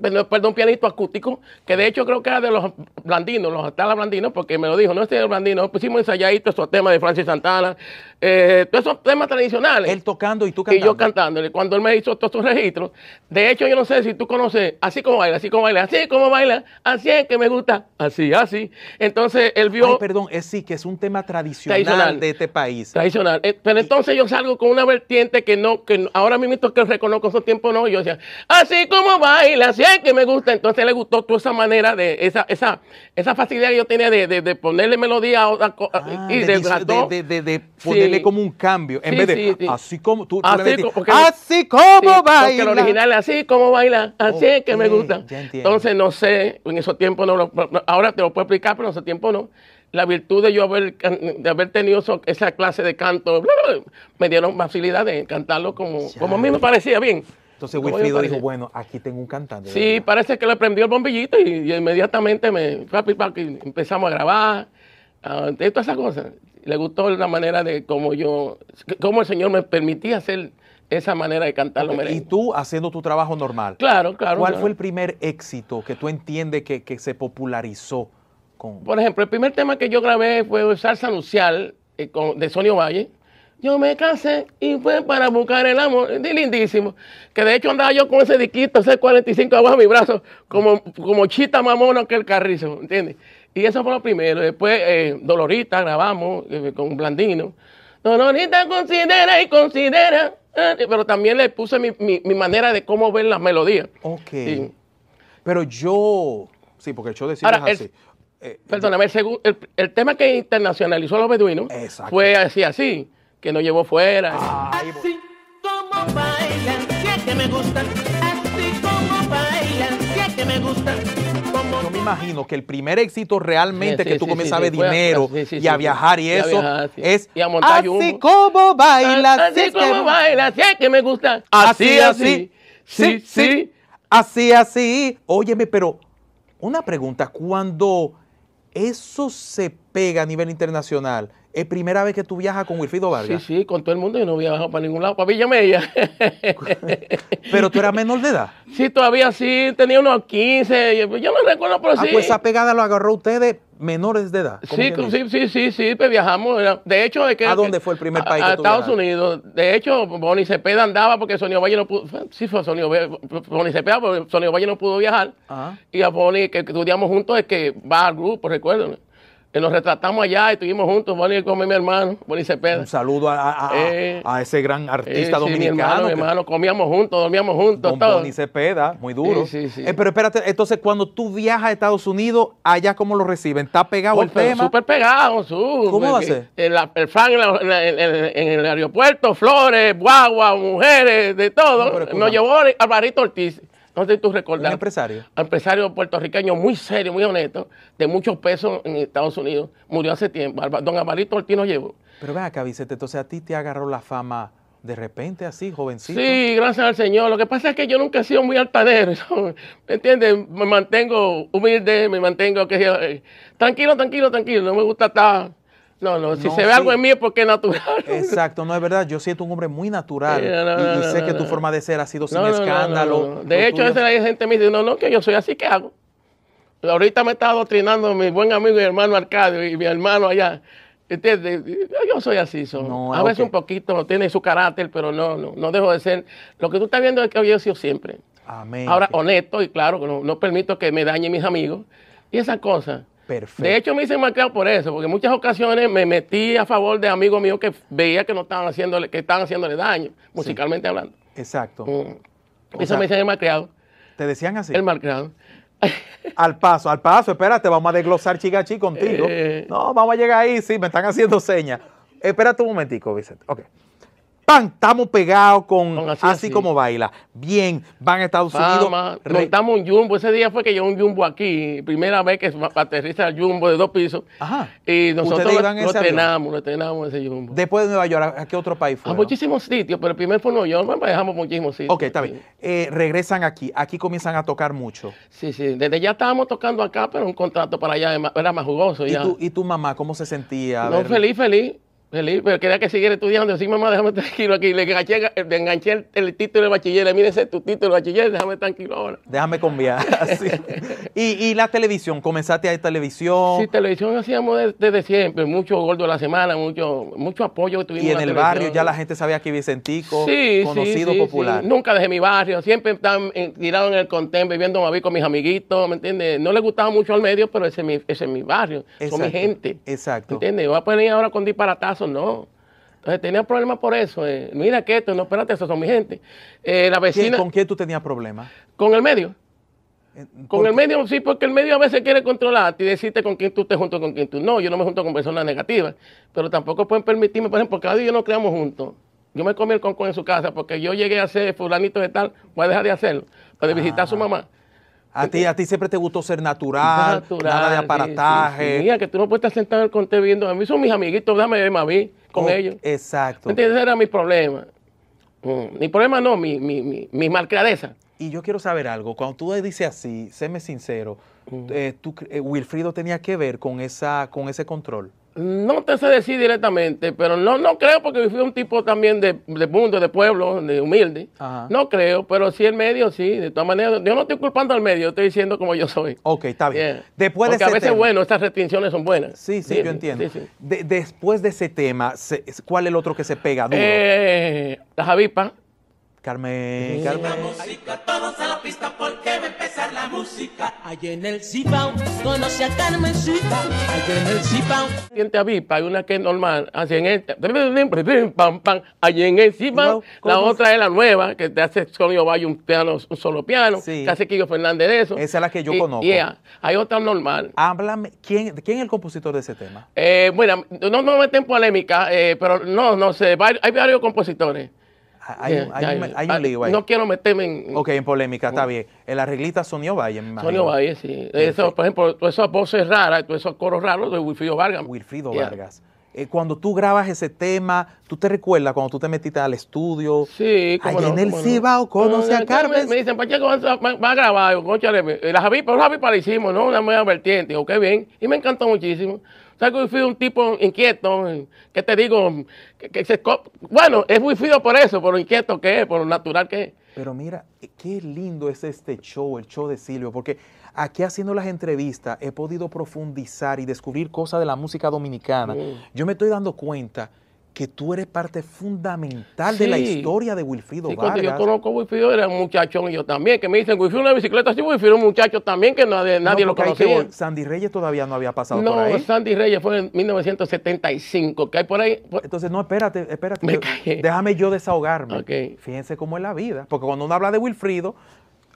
perdón, pianito acústico, que de hecho creo que era de los blandinos, los Atala blandinos, porque me lo dijo, no este es el blandino, pusimos ensayaditos esos temas de Francis Santana, eh, todos esos temas tradicionales. Él tocando y tú Y cantando. yo cantándole. Cuando él me hizo todos estos registros, de hecho, yo no sé si tú conoces, así como baila, así como baila, así como baila, así es que me gusta, así, así. Entonces él vio Ay, perdón, es sí, que es un tema tradicional, Tradicional. de este país. tradicional. Eh, Pero entonces yo salgo con una vertiente que no, que ahora mismo que reconozco esos tiempos no. y Yo decía, así como baila, así que me gusta. Entonces le gustó toda esa manera de, esa, esa, esa facilidad que yo tenía de, de- de ponerle melodía a otra cosa. Ah, y de, de, ponerle Sí. como un cambio. En Sí, vez de sí, sí. así como tú, tú Así le porque- así como Porque baila. el original es así como baila, así es que me gusta. Entonces, no sé, en esos tiempos no lo, ahora te lo puedo explicar, pero en esos tiempos no. La virtud de yo haber, de haber tenido eso- esa clase de canto, bla, bla, bla, me dieron facilidad de cantarlo como, como a mí me parecía bien. Entonces Wilfrido dijo, bueno, aquí tengo un cantante. Sí, verdad. parece que le prendió el bombillito y, y inmediatamente me papi, papi, empezamos a grabar, todas esas cosas. Le gustó la manera de cómo yo, cómo el Señor me permitía hacer esa manera de cantar los Y merengues. tú haciendo tu trabajo normal. Claro, claro. ¿Cuál claro. fue el primer éxito que tú entiendes que, que se popularizó con Por ejemplo, el primer tema que yo grabé fue Salsa Nucial eh, con- de Sonio Valle. Yo me casé y fue para buscar el amor. Es lindísimo. Que de hecho andaba yo con ese diquito, ese 45 abajo de mi brazo, como, como chita mamona que el carrizo, ¿entiendes? Y eso fue lo primero. Después, eh, Dolorita grabamos eh, con Blandino. Dolorita considera y considera. eh, pero también le puse mi, mi- mi manera de cómo ver las melodías. Ok. Sí. Pero yo, sí, porque el show de Ahora, Silvia es el- así. Perdóname, el, el, el tema que internacionalizó a los beduinos Exacto. fue así, así, que nos llevó fuera. ay, Así como bailan, si es que me gustan. Así como bailan, si es que me gustan. Como yo me imagino que el primer éxito realmente Sí, que sí, tú sí, comienzas sí, a ver a- dinero sí, sí, y a viajar y eso viajar, es Y a montar así como baila, así si es que- como baila, si es que me gusta. Así, así. Sí, sí. Así, así. Óyeme, pero una pregunta, cuando eso se pega a nivel internacional, ¿es primera vez que tú viajas con Wilfrido Sí, Vargas? sí, con todo el mundo. Yo no viajado para ningún lado, para Villa Mella. (laughs) Pero tú eras menor de edad. sí, todavía sí, tenía unos 15. Yo no recuerdo, pero Ah, sí. pues esa pegada lo agarró ustedes menores de edad. ¿cómo Sí, sí, sí, sí, sí, pues viajamos. De hecho, de que, ¿A dónde fue el primer país A, que tú Estados viajaste? Unidos. De hecho, Bonnie Cepeda andaba porque Sonio Valle no pudo. Sí, fue Sonio, Bonnie Cepeda porque Sonio Valle no pudo viajar. Ajá. Y a Bonnie, que, estudiamos juntos, es que va al grupo, recuerdo. Que nos retratamos allá y estuvimos juntos, Bonnie con mi hermano, Bonnie Cepeda. Un saludo a, a- a- Eh, a ese gran Eh, artista sí, mi dominicano. hermano, mi que- hermano, comíamos juntos, dormíamos juntos, Don todo. Bonnie Cepeda, muy duro. Sí, sí, sí. Eh, pero espérate, entonces cuando tú viajas a Estados Unidos, allá cómo lo reciben, ¿está pegado el Oh, pero tema? Súper pegado, su. ¿Cómo va a ser? El, el Frank en, la- en en el- en el aeropuerto, flores, guagua, mujeres, de todo. No. Nos llevó Alvarito Ortiz. No sé si tú Un recordás. empresario. Empresario puertorriqueño muy serio, muy honesto, de muchos pesos en Estados Unidos. Murió hace tiempo. Don Alvarito Ortiz nos llevó. Pero ven acá, Vicente, entonces a ti te agarró la fama de repente así, jovencito. Sí, gracias al Señor. Lo que pasa es que yo nunca he sido muy altanero. (laughs) ¿Me entiendes? Me mantengo humilde, me mantengo que eh, tranquilo, tranquilo, tranquilo. No me gusta estar. No, no, si No, se ve sí. algo en mí es porque es natural. Exacto, no es verdad. Yo siento un hombre muy natural Sí, no, y, sé que tu forma de ser ha sido sin escándalo. De hecho, tuyo- a veces hay gente me dice, no, no, que yo soy así, ¿qué hago? Ahorita me está adoctrinando mi buen amigo y hermano Arcadio y mi hermano allá. ¿Entiendes? Yo soy así, son. No, a veces un poquito, tiene su carácter, pero no, no, no dejo de ser. Lo que tú estás viendo es que yo he sido siempre. Amén. Ahora, honesto y claro, no, no permito que me dañen mis amigos y esas cosas. Perfecto. De hecho, me hice marcado por eso, porque en muchas ocasiones me metí a favor de amigos míos que veía que no estaban haciéndole, que estaban haciéndole daño, musicalmente hablando. Exacto. Mm. Eso sea, me dice el malcriado. Te decían así. El malcriado. (laughs) Al paso, al paso, espérate, vamos a desglosar chigachi contigo. Eh. No, vamos a llegar ahí, sí, me están haciendo señas. Espérate un momentico, Vicente. Ok. ¡Pam! Estamos pegados con, Con así, así, así. como baila. Bien, van a Estados Unidos. Montamos un jumbo. Ese día fue que llegó un jumbo aquí. Primera vez que aterriza el jumbo de dos pisos. Ajá. Y nosotros ¿Ustedes lo, en lo estrenamos ese jumbo. Después de Nueva York, ¿a qué otro país A fue? muchísimos sitios, pero el primer fue Nueva York, me dejamos muchísimos sitios. Ok, está bien. Eh, regresan aquí. Aquí comienzan a tocar mucho. Sí, sí, desde ya estábamos tocando acá, pero un contrato para allá era más- jugoso ¿Y ya. tu, ¿Y tu mamá cómo se sentía? A No, feliz, feliz, feliz, pero quería que siguiera estudiando. Sí, mamá, déjame tranquilo aquí. Le enganché, le enganché el, el título de bachiller. Es tu título de bachiller, déjame tranquilo ahora. Déjame conviar. (laughs) Sí. y, y la televisión, comenzaste a ir televisión. Sí, televisión hacíamos de- desde siempre, mucho gordo de la semana, mucho, mucho apoyo que tuvimos y en el barrio ya la gente sabía que Vicentico, Sí, conocido, sí, popular. Nunca dejé mi barrio, siempre estaban eh, tirados en el contén, bebiendo Maví con mis amiguitos, ¿me entiendes? No les gustaba mucho al medio, pero ese es mi, ese es mi barrio, son mi Exacto, gente. exacto. ¿Me entiendes? Voy a poner ahora con disparatazos, no. Entonces tenía problemas por eso. eh. Mira que esto, no, espérate, esos son mi gente. Eh, la ¿Quién- vecina, ¿Con quién tú tenías problemas? con el medio. Con ¿por el medio, sí, porque el medio a veces quiere controlarte y decirte con quién tú estés junto, con quién tú no. Yo no me junto con personas negativas, pero tampoco pueden permitirme, por ejemplo, cada día no creamos juntos. Yo me comí el concón en su casa porque yo llegué a ser fulanito de tal, voy a dejar de hacerlo, o de visitar a su mamá. A ti, a ti siempre te gustó ser natural, Natural, nada de aparataje. sí, sí. Mira, que tú no puedes estar sentado en el conté viendo. A mí son mis amiguitos, dame ver Maví con Oh, ellos. Exacto. ¿Me entiendes? Ese era mi problema. Mm, Mi problema no, mi, mi, mi, mi malcriadeza. Y yo quiero saber algo. Cuando tú dices así, séme sincero, Mm. eh, tú eh, Wilfrido tenía que ver con, esa, con ese control. No te sé decir directamente, pero no, no creo porque fui un tipo también de, de mundo, de pueblo, de humilde. Ajá. No creo, pero sí el medio, sí. De todas maneras, yo no estoy culpando al medio, estoy diciendo como yo soy. Ok, está bien. Yeah. Después de Porque ese a veces, tema- bueno, estas restricciones son buenas. Sí, sí, yo entiendo. sí, sí. De- después de ese tema, ¿cuál es el otro que se pega duro? Eh, la Javipa. Carmen, Carmen. Todos a la pista porque va a empezar la música. Allí en el Cibao conoce a Carmencita. Allí en el Cibao. Siente Avipa, hay una que es normal, así en este, pam, pam, allí en el Cibao. La otra es la nueva, que te hace sonido valle un piano, un solo piano, Sí. que hace Quillo Fernández de eso. Esa es la que yo Y- conozco. yeah. Hay otra normal. Háblame, ¿quién, ¿quién es el compositor de ese tema? Eh, bueno, no no me meten en polémica, eh, pero no, no sé, hay varios compositores. Hay, un- Yeah, hay un, yeah, hay ah, un lío ahí. No quiero meterme en Ok, en polémica, está bien. El arreglista Sonio Valle, me imagino. Sonio Valle, sí. Eso, por ejemplo, todas esas voces raras, todos esos coros raros de Wilfrido Vargas. Wilfrido Yeah. Vargas. Eh, cuando tú grabas ese tema, ¿tú te recuerdas cuando tú te metiste al estudio? Sí, Allá no, en el. Cibao conoce No, a Carmen. Me, dicen, Pacheco, va, a grabar. Yo, cónchale, la Javipa, la Javipa la hicimos, ¿no? Una media vertiente. Digo, qué bien. Y me encantó muchísimo. Sea, que es un tipo inquieto, que te digo, que, que se... co- Bueno, es Wilfrido por eso, por lo inquieto que es, por lo natural que es. Pero mira, eh, qué lindo es este show, el show de Silvio, porque aquí haciendo las entrevistas he podido profundizar y descubrir cosas de la música dominicana. Mm. Yo me estoy dando cuenta que tú eres parte fundamental de la historia de Wilfrido Sí, Vargas. yo conozco a Wilfrido era un muchachón y yo también, que me dicen, Wilfrido una bicicleta, sí, Wilfrido un muchacho también que nadie, No, nadie lo conocía. Sandy Reyes todavía no había pasado por No, ahí. Sandy Reyes fue en 1975, que hay por ahí... por- Entonces, no, espérate, espérate. Me yo- déjame yo desahogarme. Ok. Fíjense cómo es la vida. Porque cuando uno habla de Wilfrido,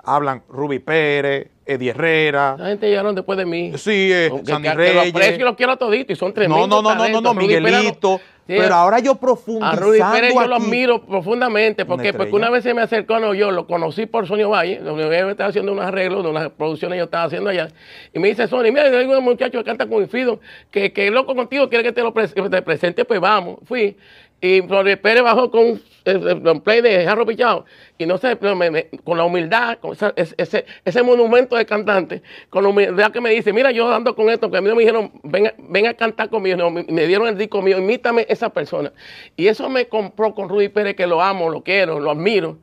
hablan Ruby Pérez, Eddie Herrera. La gente llegaron después de mí. Sí, eh, Sandy que- que lo Reyes. aprecio y lo quiero todito y son No, tremendos no, no, no, no, talentos. no, lo- Miguelito. Sí, pero ahora yo A profundizando Rudy Pérez yo lo admiro profundamente Una porque, estrella. una vez se me acercó, no, yo lo conocí por Sonio Valle, donde yo estaba haciendo unos arreglos de unas producciones que yo estaba haciendo allá, y me dice, Sony, mira, hay un muchacho que canta con Infido, que, que es loco contigo, quiere que te lo que te presente, pues vamos, fui. Y Rudy Pérez bajó con un el- play de Jarro Pichado, y no sé, pero me- me- con la humildad, con esa- ese, ese, ese monumento de cantante, con la humildad que me dice, mira, yo ando con esto, que a mí no me dijeron, ven, ven a cantar conmigo, no, me, me dieron el disco mío, imítame esa persona. Y eso me compró con Rudy Pérez, que lo amo, lo quiero, lo admiro.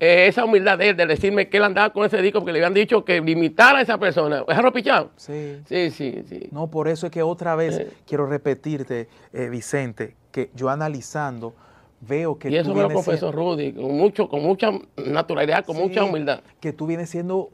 Eh, esa humildad de él, de decirme que él andaba con ese disco, porque le habían dicho que limitara a esa persona. ¿Es Jarro Pichado? Sí. Sí, sí, sí. No, por eso es que otra vez Eh. quiero repetirte, eh, Vicente, que yo analizando veo que Y eso tú me lo confesó siendo- Rudy, con, mucho, con mucha naturalidad, con Sí, mucha humildad. Que tú vienes siendo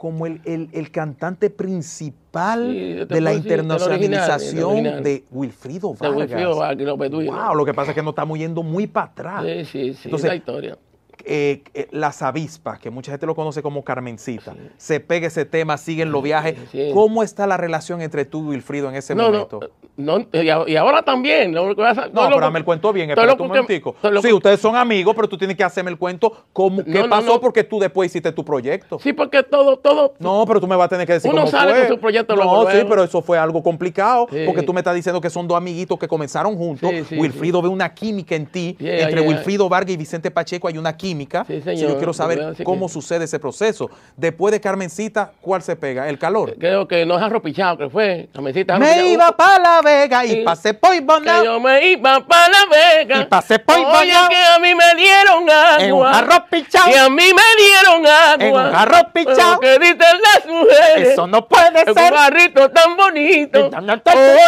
como el, el- el cantante principal Sí, de la decir, original, internacionalización de Wilfrido De Vargas. Wilfrido Vargas beduinos. Wow, lo que pasa es que nos estamos yendo muy para atrás. Sí, sí, sí, Entonces, la historia. Eh, eh, las avispas, que mucha gente lo conoce como Carmencita, se pega ese tema, siguen los viajes. sí. ¿Cómo está la relación entre tú y Wilfrido en ese No, momento? no, y ahora también. No, pero que- dame el cuento bien, espera un momentico. Sí, ustedes son amigos, pero tú tienes que hacerme el cuento cómo, qué pasó porque tú después hiciste tu proyecto. Sí, porque todo, todo. No, pero tú me vas a tener que decir Uno cómo sale fue. con su proyecto No, sí, pero eso fue algo complicado, Sí. porque tú me estás diciendo que son dos amiguitos que comenzaron juntos. Wilfrido ve una química en ti, entre. Wilfrido Vargas y Vicente Pacheco hay una química. Sí, Sí, señor. yo quiero saber cómo que- sucede ese proceso. Después de Carmencita, ¿cuál se pega? El calor. Creo que no es arropichado, que fue. Carmencita Me arropichado. iba para La Vega y Sí. pasé por Que Bonao. yo me iba para La Vega. Y pasé por Oye, Bonao. que a mí me dieron agua. En un jarro pichao. Que a mí me dieron agua. En un. Pero que dicen las mujeres. Eso no puede Es un ser. jarrito tan bonito.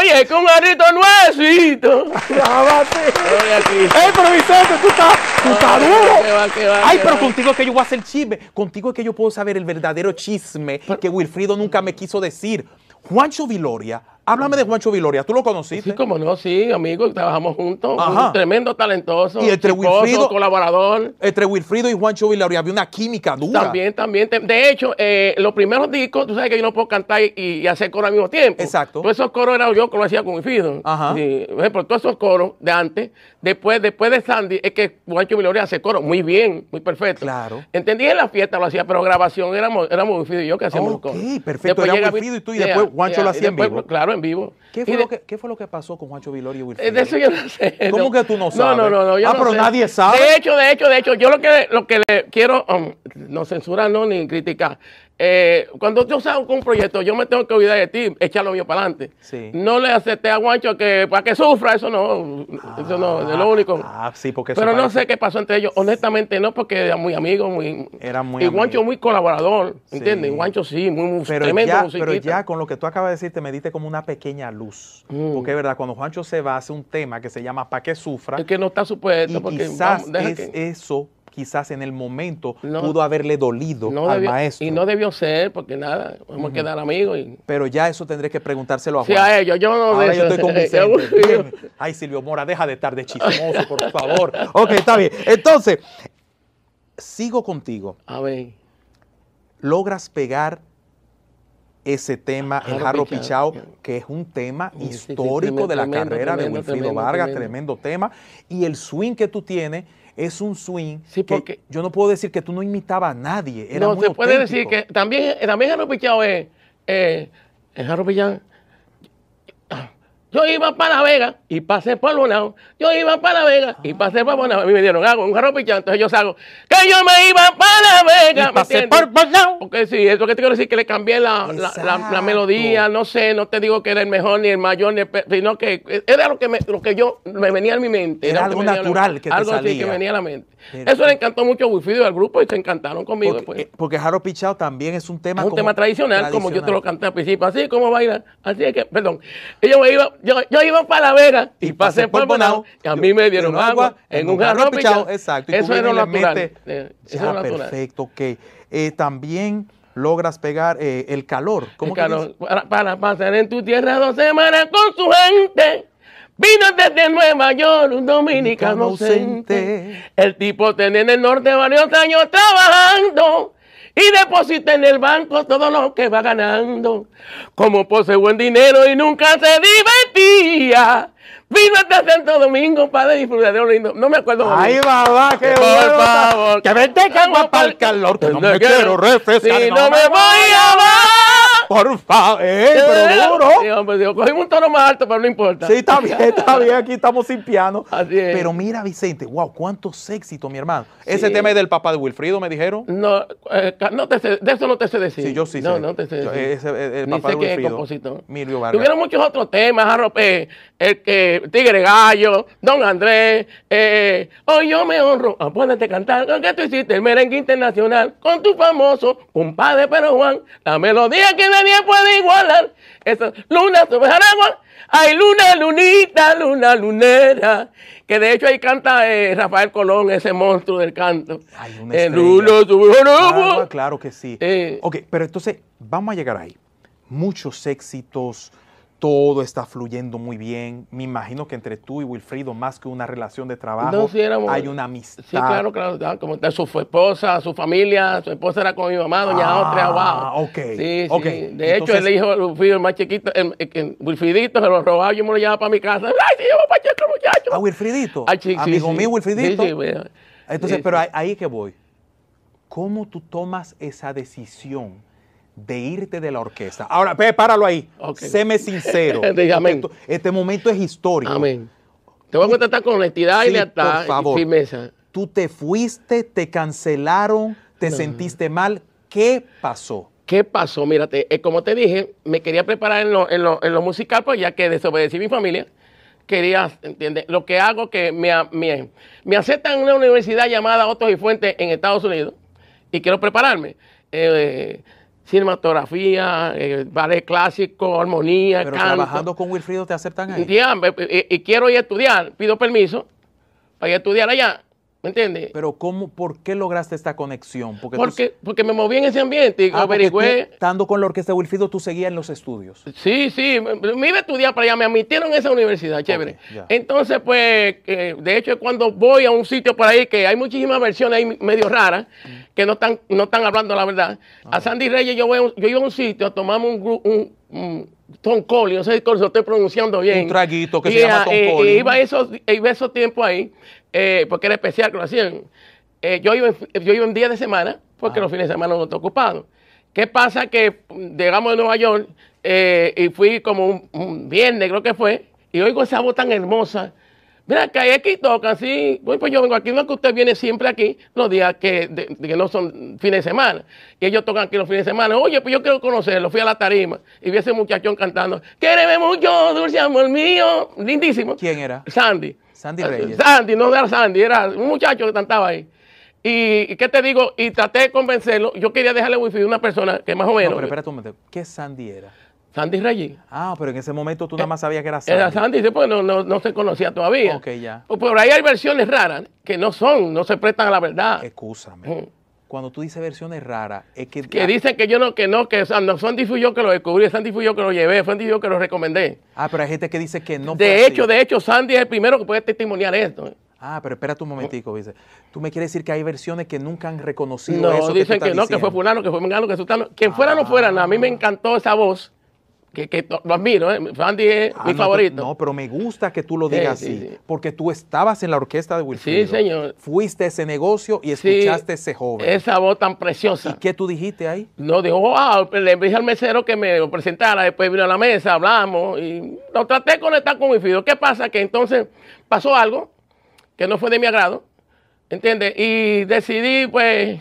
Oye, que un jarrito nuevecito. (laughs) Oye, aquí. ¡Ey, pero Vicente, tú estás, tú estás duro! Qué va, Ay, pero va. contigo es que yo voy a hacer chisme. Contigo es que yo puedo saber el verdadero chisme que Wilfrido nunca me quiso decir. Juancho Viloria, háblame de Juancho Viloria. ¿Tú lo conociste? Sí, como no, sí, amigos, trabajamos juntos. Ajá. Un tremendo talentoso. Y entre chicoso, Wilfrido- colaborador. Entre Wilfrido y Juancho Viloria había una química dura. También, también. De hecho, eh, los primeros discos, tú sabes que yo no puedo cantar y, y hacer coro al mismo tiempo. Exacto. Todos esos coros era yo que lo hacía con Wilfrido. Ajá. Sí, por ejemplo, todos esos coros de antes, después, después de Sandy, es que Juancho Viloria hace coro muy bien, muy perfecto. Claro. Entendí en la fiesta lo hacía, pero grabación éramos, éramos Wilfrido y yo que hacíamos Ok, los coros. perfecto, era Wilfrido y tú, y después Juancho lo hacía en vivo. Claro, en vivo. ¿Qué fue, de- lo que, qué fue lo que pasó con Juancho Viloria y Wilfrido? eh, De eso yo no sé. ¿Cómo que tú no No, sabes? no, no, no. yo Ah, no pero sé. nadie sabe. De hecho, de hecho, de hecho, yo lo que, lo que le quiero, um, no censurar, no, ni criticar. Eh, cuando yo salgo con un proyecto, yo me tengo que olvidar de ti, echarlo mío para adelante. Sí. No le acepté a Guancho que para que sufra, eso no, eso no, es lo único. Ah, sí, porque Pero no parece- sé qué pasó entre ellos. Honestamente, no, porque eran muy amigos, muy. Eran muy Y Guancho muy colaborador, ¿entiendes? Sí. Guancho sí, muy, muy Pero tremendo ya, musiquita. pero ya con lo que tú acabas de decir, te me diste como una pequeña luz. Mm. Porque es verdad, cuando Juancho se va, hace un tema que se llama Pa' que sufra. Es que no está supuesto, y porque quizás vamos, es que- eso, quizás en el momento, No. pudo haberle dolido no al debió- maestro. Y no debió ser, porque nada, vamos a quedar amigos. Y, Pero ya eso tendré que preguntárselo a Sí, Juan. a ellos, yo no Ahora yo estoy con Vicente. Ay, Silvio Mora, deja de estar de chismoso, por favor. (laughs) Ok, está bien. Entonces, sigo contigo. A ver. Logras pegar ese tema, el Jarro Pichao. Pichao, que es un tema Sí, sí, sí, histórico de la tremendo, carrera tremendo, de Wilfrido Vargas, tremendo tema. Y el swing que tú tienes es un swing Sí, que porque- yo no puedo decir que tú no imitabas a nadie. Era no, muy se puede decir auténtico. que también, eh, también Jarro Pichao es, eh, en Jarro Pichao, yo iba para La Vega y pasé por Bonao. Yo iba para La Vega y pasé por Bonao. A mí me dieron agua, un jarro pichado. Entonces yo salgo, que yo me iba para La Vega. Y ¿me pasé por Bonao. Porque sí, es lo que te quiero decir, que le cambié la, la- la- melodía, no sé, no te digo que era el mejor ni el mayor, ni el pe- sino que era lo que, me, lo que yo me venía a mi mente. Era que algo me venía natural que te Algo así salía. que venía a la mente. Perfecto. Eso le encantó mucho a Wifido y al grupo y se encantaron conmigo. Porque, pues. eh, porque Jarro Pichao también es un tema Es un como tema tradicional, como yo te lo canté al principio, así como baila, así es que, perdón, yo me iba, yo, yo iba para La Vega y, pasé por Bonao, y a mí me dieron agua en un jarro pichao. Exacto. y Eso era y natural. metes- eh, Eso Ya, era lo natural. perfecto, ok. Eh, también logras pegar eh, el calor. ¿Cómo El calor, para, para pasar en tu tierra dos semanas con su gente. Vino desde Nueva York un dominicano ausente. El tipo tenía en el norte varios años trabajando y deposita en el banco todo lo que va ganando. Como posee buen dinero y nunca se divertía. Vino hasta Santo Domingo para disfrutar de un lindo. No me acuerdo. Ay, bien. mamá, qué Por bueno. favor. Que vente que agua para el calor, que no me quiero refrescar. Si no me voy a bajar. Por favor, eh, pero duro. Sí, hombre, digo, cogimos un tono más alto, pero no importa. Sí, está bien, está (laughs) bien, aquí estamos sin piano. Así es. Pero mira, Vicente, wow, cuántos éxitos, mi hermano. Ese tema es del papá de Wilfrido, me dijeron. No, eh, no te sé- de eso no te sé decir. Sí, yo sí No, sé. no te sé decir. ese, eh, el Ni papá sé de quién es Wilfrido, compositor. Emilio Vargas. Tuvieron muchos otros temas, Jarro, eh, el que Tigre Gallo, Don Andrés, eh, hoy yo me honro, apónate a cantar, que tú hiciste el merengue internacional, con tu famoso compadre Pero Juan, la melodía que me nadie puede igualar. Esa luna sobre agua. Ay, luna, lunita, luna, lunera. Que de hecho ahí canta eh, Rafael Colón, ese monstruo del canto. Hay una Eh, luna sobre agua. Ah, claro que sí. Eh. Ok, pero entonces vamos a llegar ahí. Muchos éxitos, todo está fluyendo muy bien. Me imagino que entre tú y Wilfrido, más que una relación de trabajo, No, sí, éramos- hay una amistad. Sí, claro, claro. ya, Como está su esposa, su familia, su esposa era con mi mamá, doña Ah, Austria Abajo. ok, Sí, ok. sí. De Entonces- hecho, el hijo, el más chiquito, el, el, el Wilfridito, se lo robaba, yo me lo llevaba para mi casa. ¡Ay, se llevó Pacheco, muchacho! A Wilfridito. Ay, sí, sí, Amigo sí. mío, Wilfridito. Sí, sí. Entonces, Sí, pero sí. ahí, ahí que voy. ¿Cómo tú tomas esa decisión de irte de la orquesta? Ahora, páralo ahí. Ok. Séme sincero. (laughs) Diga amén. Este momento es histórico. Amén. Te voy a contestar con honestidad y lealtad por favor. y firmeza. Tú te fuiste, te cancelaron, te sentiste mal. ¿Qué pasó? ¿Qué pasó? Mírate, eh, como te dije, me quería preparar en lo, en lo- en lo musical, pues ya que desobedecí a mi familia. Quería, ¿entiendes? Lo que hago que me, me, me aceptan en una universidad llamada Otto y Fuentes en Estados Unidos y quiero prepararme. Eh, cinematografía, eh, ballet clásico, armonía, Pero canto. trabajando con Wilfrido te aceptan ahí. Me- y, y quiero ir a estudiar, pido permiso para ir a estudiar allá, ¿me entiendes? Pero ¿cómo, por qué lograste esta conexión? Porque, tú- Porque, me moví en ese ambiente y Ah, porque tú, averigüé. estando con la orquesta de Wilfrido, tú seguías en los estudios. Sí, sí, me, iba a estudiar para allá, me admitieron en esa universidad, chévere. Entonces, pues, eh, de hecho, cuando voy a un sitio por ahí que hay muchísimas versiones ahí medio raras, que no están, no están hablando la verdad. A Sandy Reyes yo, voy a un- yo iba a un sitio, tomamos un, un, un Tom Collins, no sé si lo estoy pronunciando bien. Un traguito que Y, se llama Tom eh, Collins. Y iba esos, iba esos tiempos ahí, eh, porque era especial que lo hacían. Eh, yo, iba en, yo iba en día de semana, porque los fines de semana no estoy ocupado. ¿Qué pasa? Que llegamos de Nueva York eh, y fui como un, un viernes, creo que fue, y oigo esa voz tan hermosa. Mira, que aquí tocan, sí. Pues yo vengo aquí, no es que usted viene siempre aquí los días que, de- de que no son fines de semana. Y ellos tocan aquí los fines de semana. Oye, pues yo quiero conocerlo. Fui a la tarima y vi a ese muchachón cantando. Quéreme mucho, dulce amor mío. Lindísimo. ¿Quién era? Sandy. Sandy Reyes. Sandy, no era Sandy, era un muchacho que cantaba ahí. Y, qué te digo, y traté de convencerlo. Yo quería dejarle wifi a una persona que más o menos. No, pero espérate un momento. ¿Qué Sandy era? Sandy Reyes. Ah, pero en ese momento tú nada más sabías que era Sandy. Era Sandy, pues no, no, no se conocía todavía. Ok, ya. Por ahí hay versiones raras que no son, no se prestan a la verdad. Excúsame. Cuando tú dices versiones raras, es que... Que dicen que yo no, que no, que o sea, no, Sandy fui yo que lo descubrí, Sandy fui yo que lo llevé, Sandy fui yo que lo recomendé. Ah, pero hay gente que dice que no De así. hecho, de hecho, Sandy es el primero que puede testimoniar esto. Ah, pero espérate un momentico, dice. Tú me quieres decir que hay versiones que nunca han reconocido No, eso que tú dicen estás que no, que fue fulano, que fue mengano, que sultano. Quien fuera no fuera, a mí me encantó esa voz, que, que lo admiro, ¿eh? Sandy es Ah, mi no, favorito. No, pero me gusta que tú lo digas sí, así. sí. Porque tú estabas en la orquesta de Wilfrido. Sí, señor. Fuiste a ese negocio y escuchaste a ese joven. Esa voz tan preciosa. ¿Y qué tú dijiste ahí? No, dijo, wow, le dije al mesero que me lo presentara, después vino a la mesa, hablamos y lo traté de conectar con mi fido. ¿Qué pasa? Que entonces pasó algo que no fue de mi agrado, ¿entiendes? Y decidí, pues,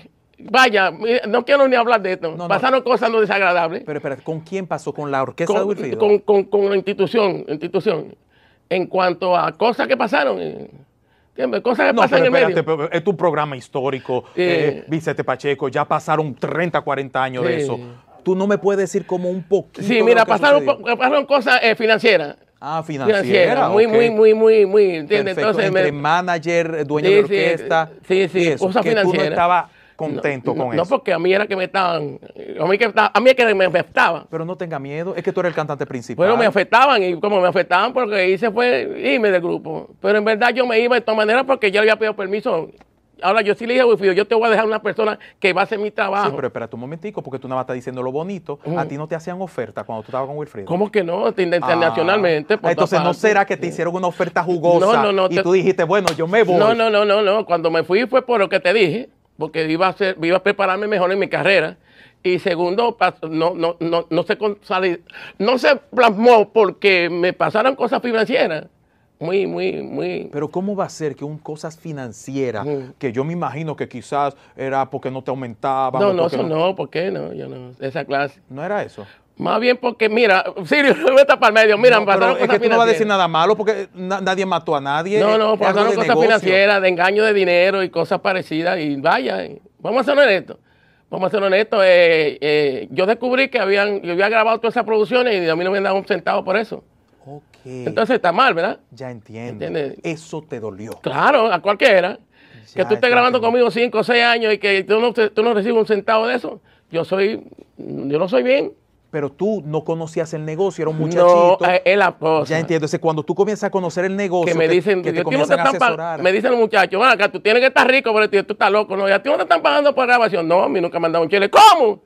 vaya, mira, no quiero ni hablar de esto. No, no. Pasaron cosas no desagradables Pero espérate, ¿con quién pasó? ¿Con la orquesta de con, Wilfrido? con, con- con la institución, institución. En cuanto a cosas que pasaron, eh, ¿entiendes? Cosas que No, pasan pero en el espérate, medio. pero es tu programa histórico, Sí. eh, Vicente Pacheco, ya pasaron 30, 40 años de Sí. eso. Tú no me puedes decir como un poquito Sí, de mira, pasaron, cosas eh, financieras. Ah, financiera. Financiera, muy, muy, muy, muy, muy, ¿entiendes? Perfecto. Entre me- manager, eh, dueño Sí, de sí, orquesta. sí, sí, y eso, cosas que tú no financieras. Contento no, con no, eso. porque a mí era que me estaban, a mí que, a mí es que me afectaban. Pero no tenga miedo, es que tú eres el cantante principal. Bueno, me afectaban y como me afectaban porque hice fue irme del grupo. Pero en verdad yo me iba de todas maneras porque yo había pedido permiso. Ahora yo sí le dije a yo te voy a dejar una persona que va a hacer mi trabajo. Sí, pero espérate un momentico, porque tú nada más estás diciendo lo bonito. A ti no te hacían oferta cuando tú estabas con Wilfrido. ¿Cómo que no? Internacionalmente. Ah, por entonces, ¿no será que te hicieron una oferta jugosa No, no, no, y te- tú dijiste, bueno, yo me voy? No, no, no, no, no. Cuando me fui fue por lo que te dije, porque iba a, ser, iba a prepararme mejor en mi carrera. Y segundo, no, no, no, no, se, no se plasmó porque me pasaron cosas financieras. Muy, muy, muy. Pero ¿cómo va a ser que un cosas financieras, que yo me imagino que quizás era porque no te aumentaban? No, no, eso no, ¿por qué no? Yo no, esa clase. ¿No era eso? Más bien porque, mira, (laughs) Sirio, (laughs) me para el medio. Mira, No, pasaron pero es cosas que tú no vas a decir nada malo porque na- nadie mató a nadie. No, no, pasaron cosas negocio. financieras, de engaño de dinero y cosas parecidas. Y vaya, vamos a ser honestos. vamos a ser honestos, eh, eh, yo descubrí que habían, yo había grabado todas esas producciones y a mí no me han dado un centavo por eso. Ok. Entonces está mal, ¿verdad? ya entiendo. ¿Entiendes? Eso te dolió. Claro, a cualquiera. que tú estés grabando conmigo cinco o seis años y que tú no, tú no recibes un centavo de eso, yo soy, yo no soy bien. Pero tú no conocías el negocio, era un No, muchachito. eh, es la cosa. ya entiendo. Entonces, cuando tú comienzas a conocer el negocio, que me dicen, que te "A ti no comienzan a están pag-". asesorar. me dicen los muchachos, "Ven acá, tú tienes que estar rico, pero tú, tú estás loco, ¿no? Y a ti no te están pagando por grabación. No, a mí nunca me han dado un chile. ¿Cómo?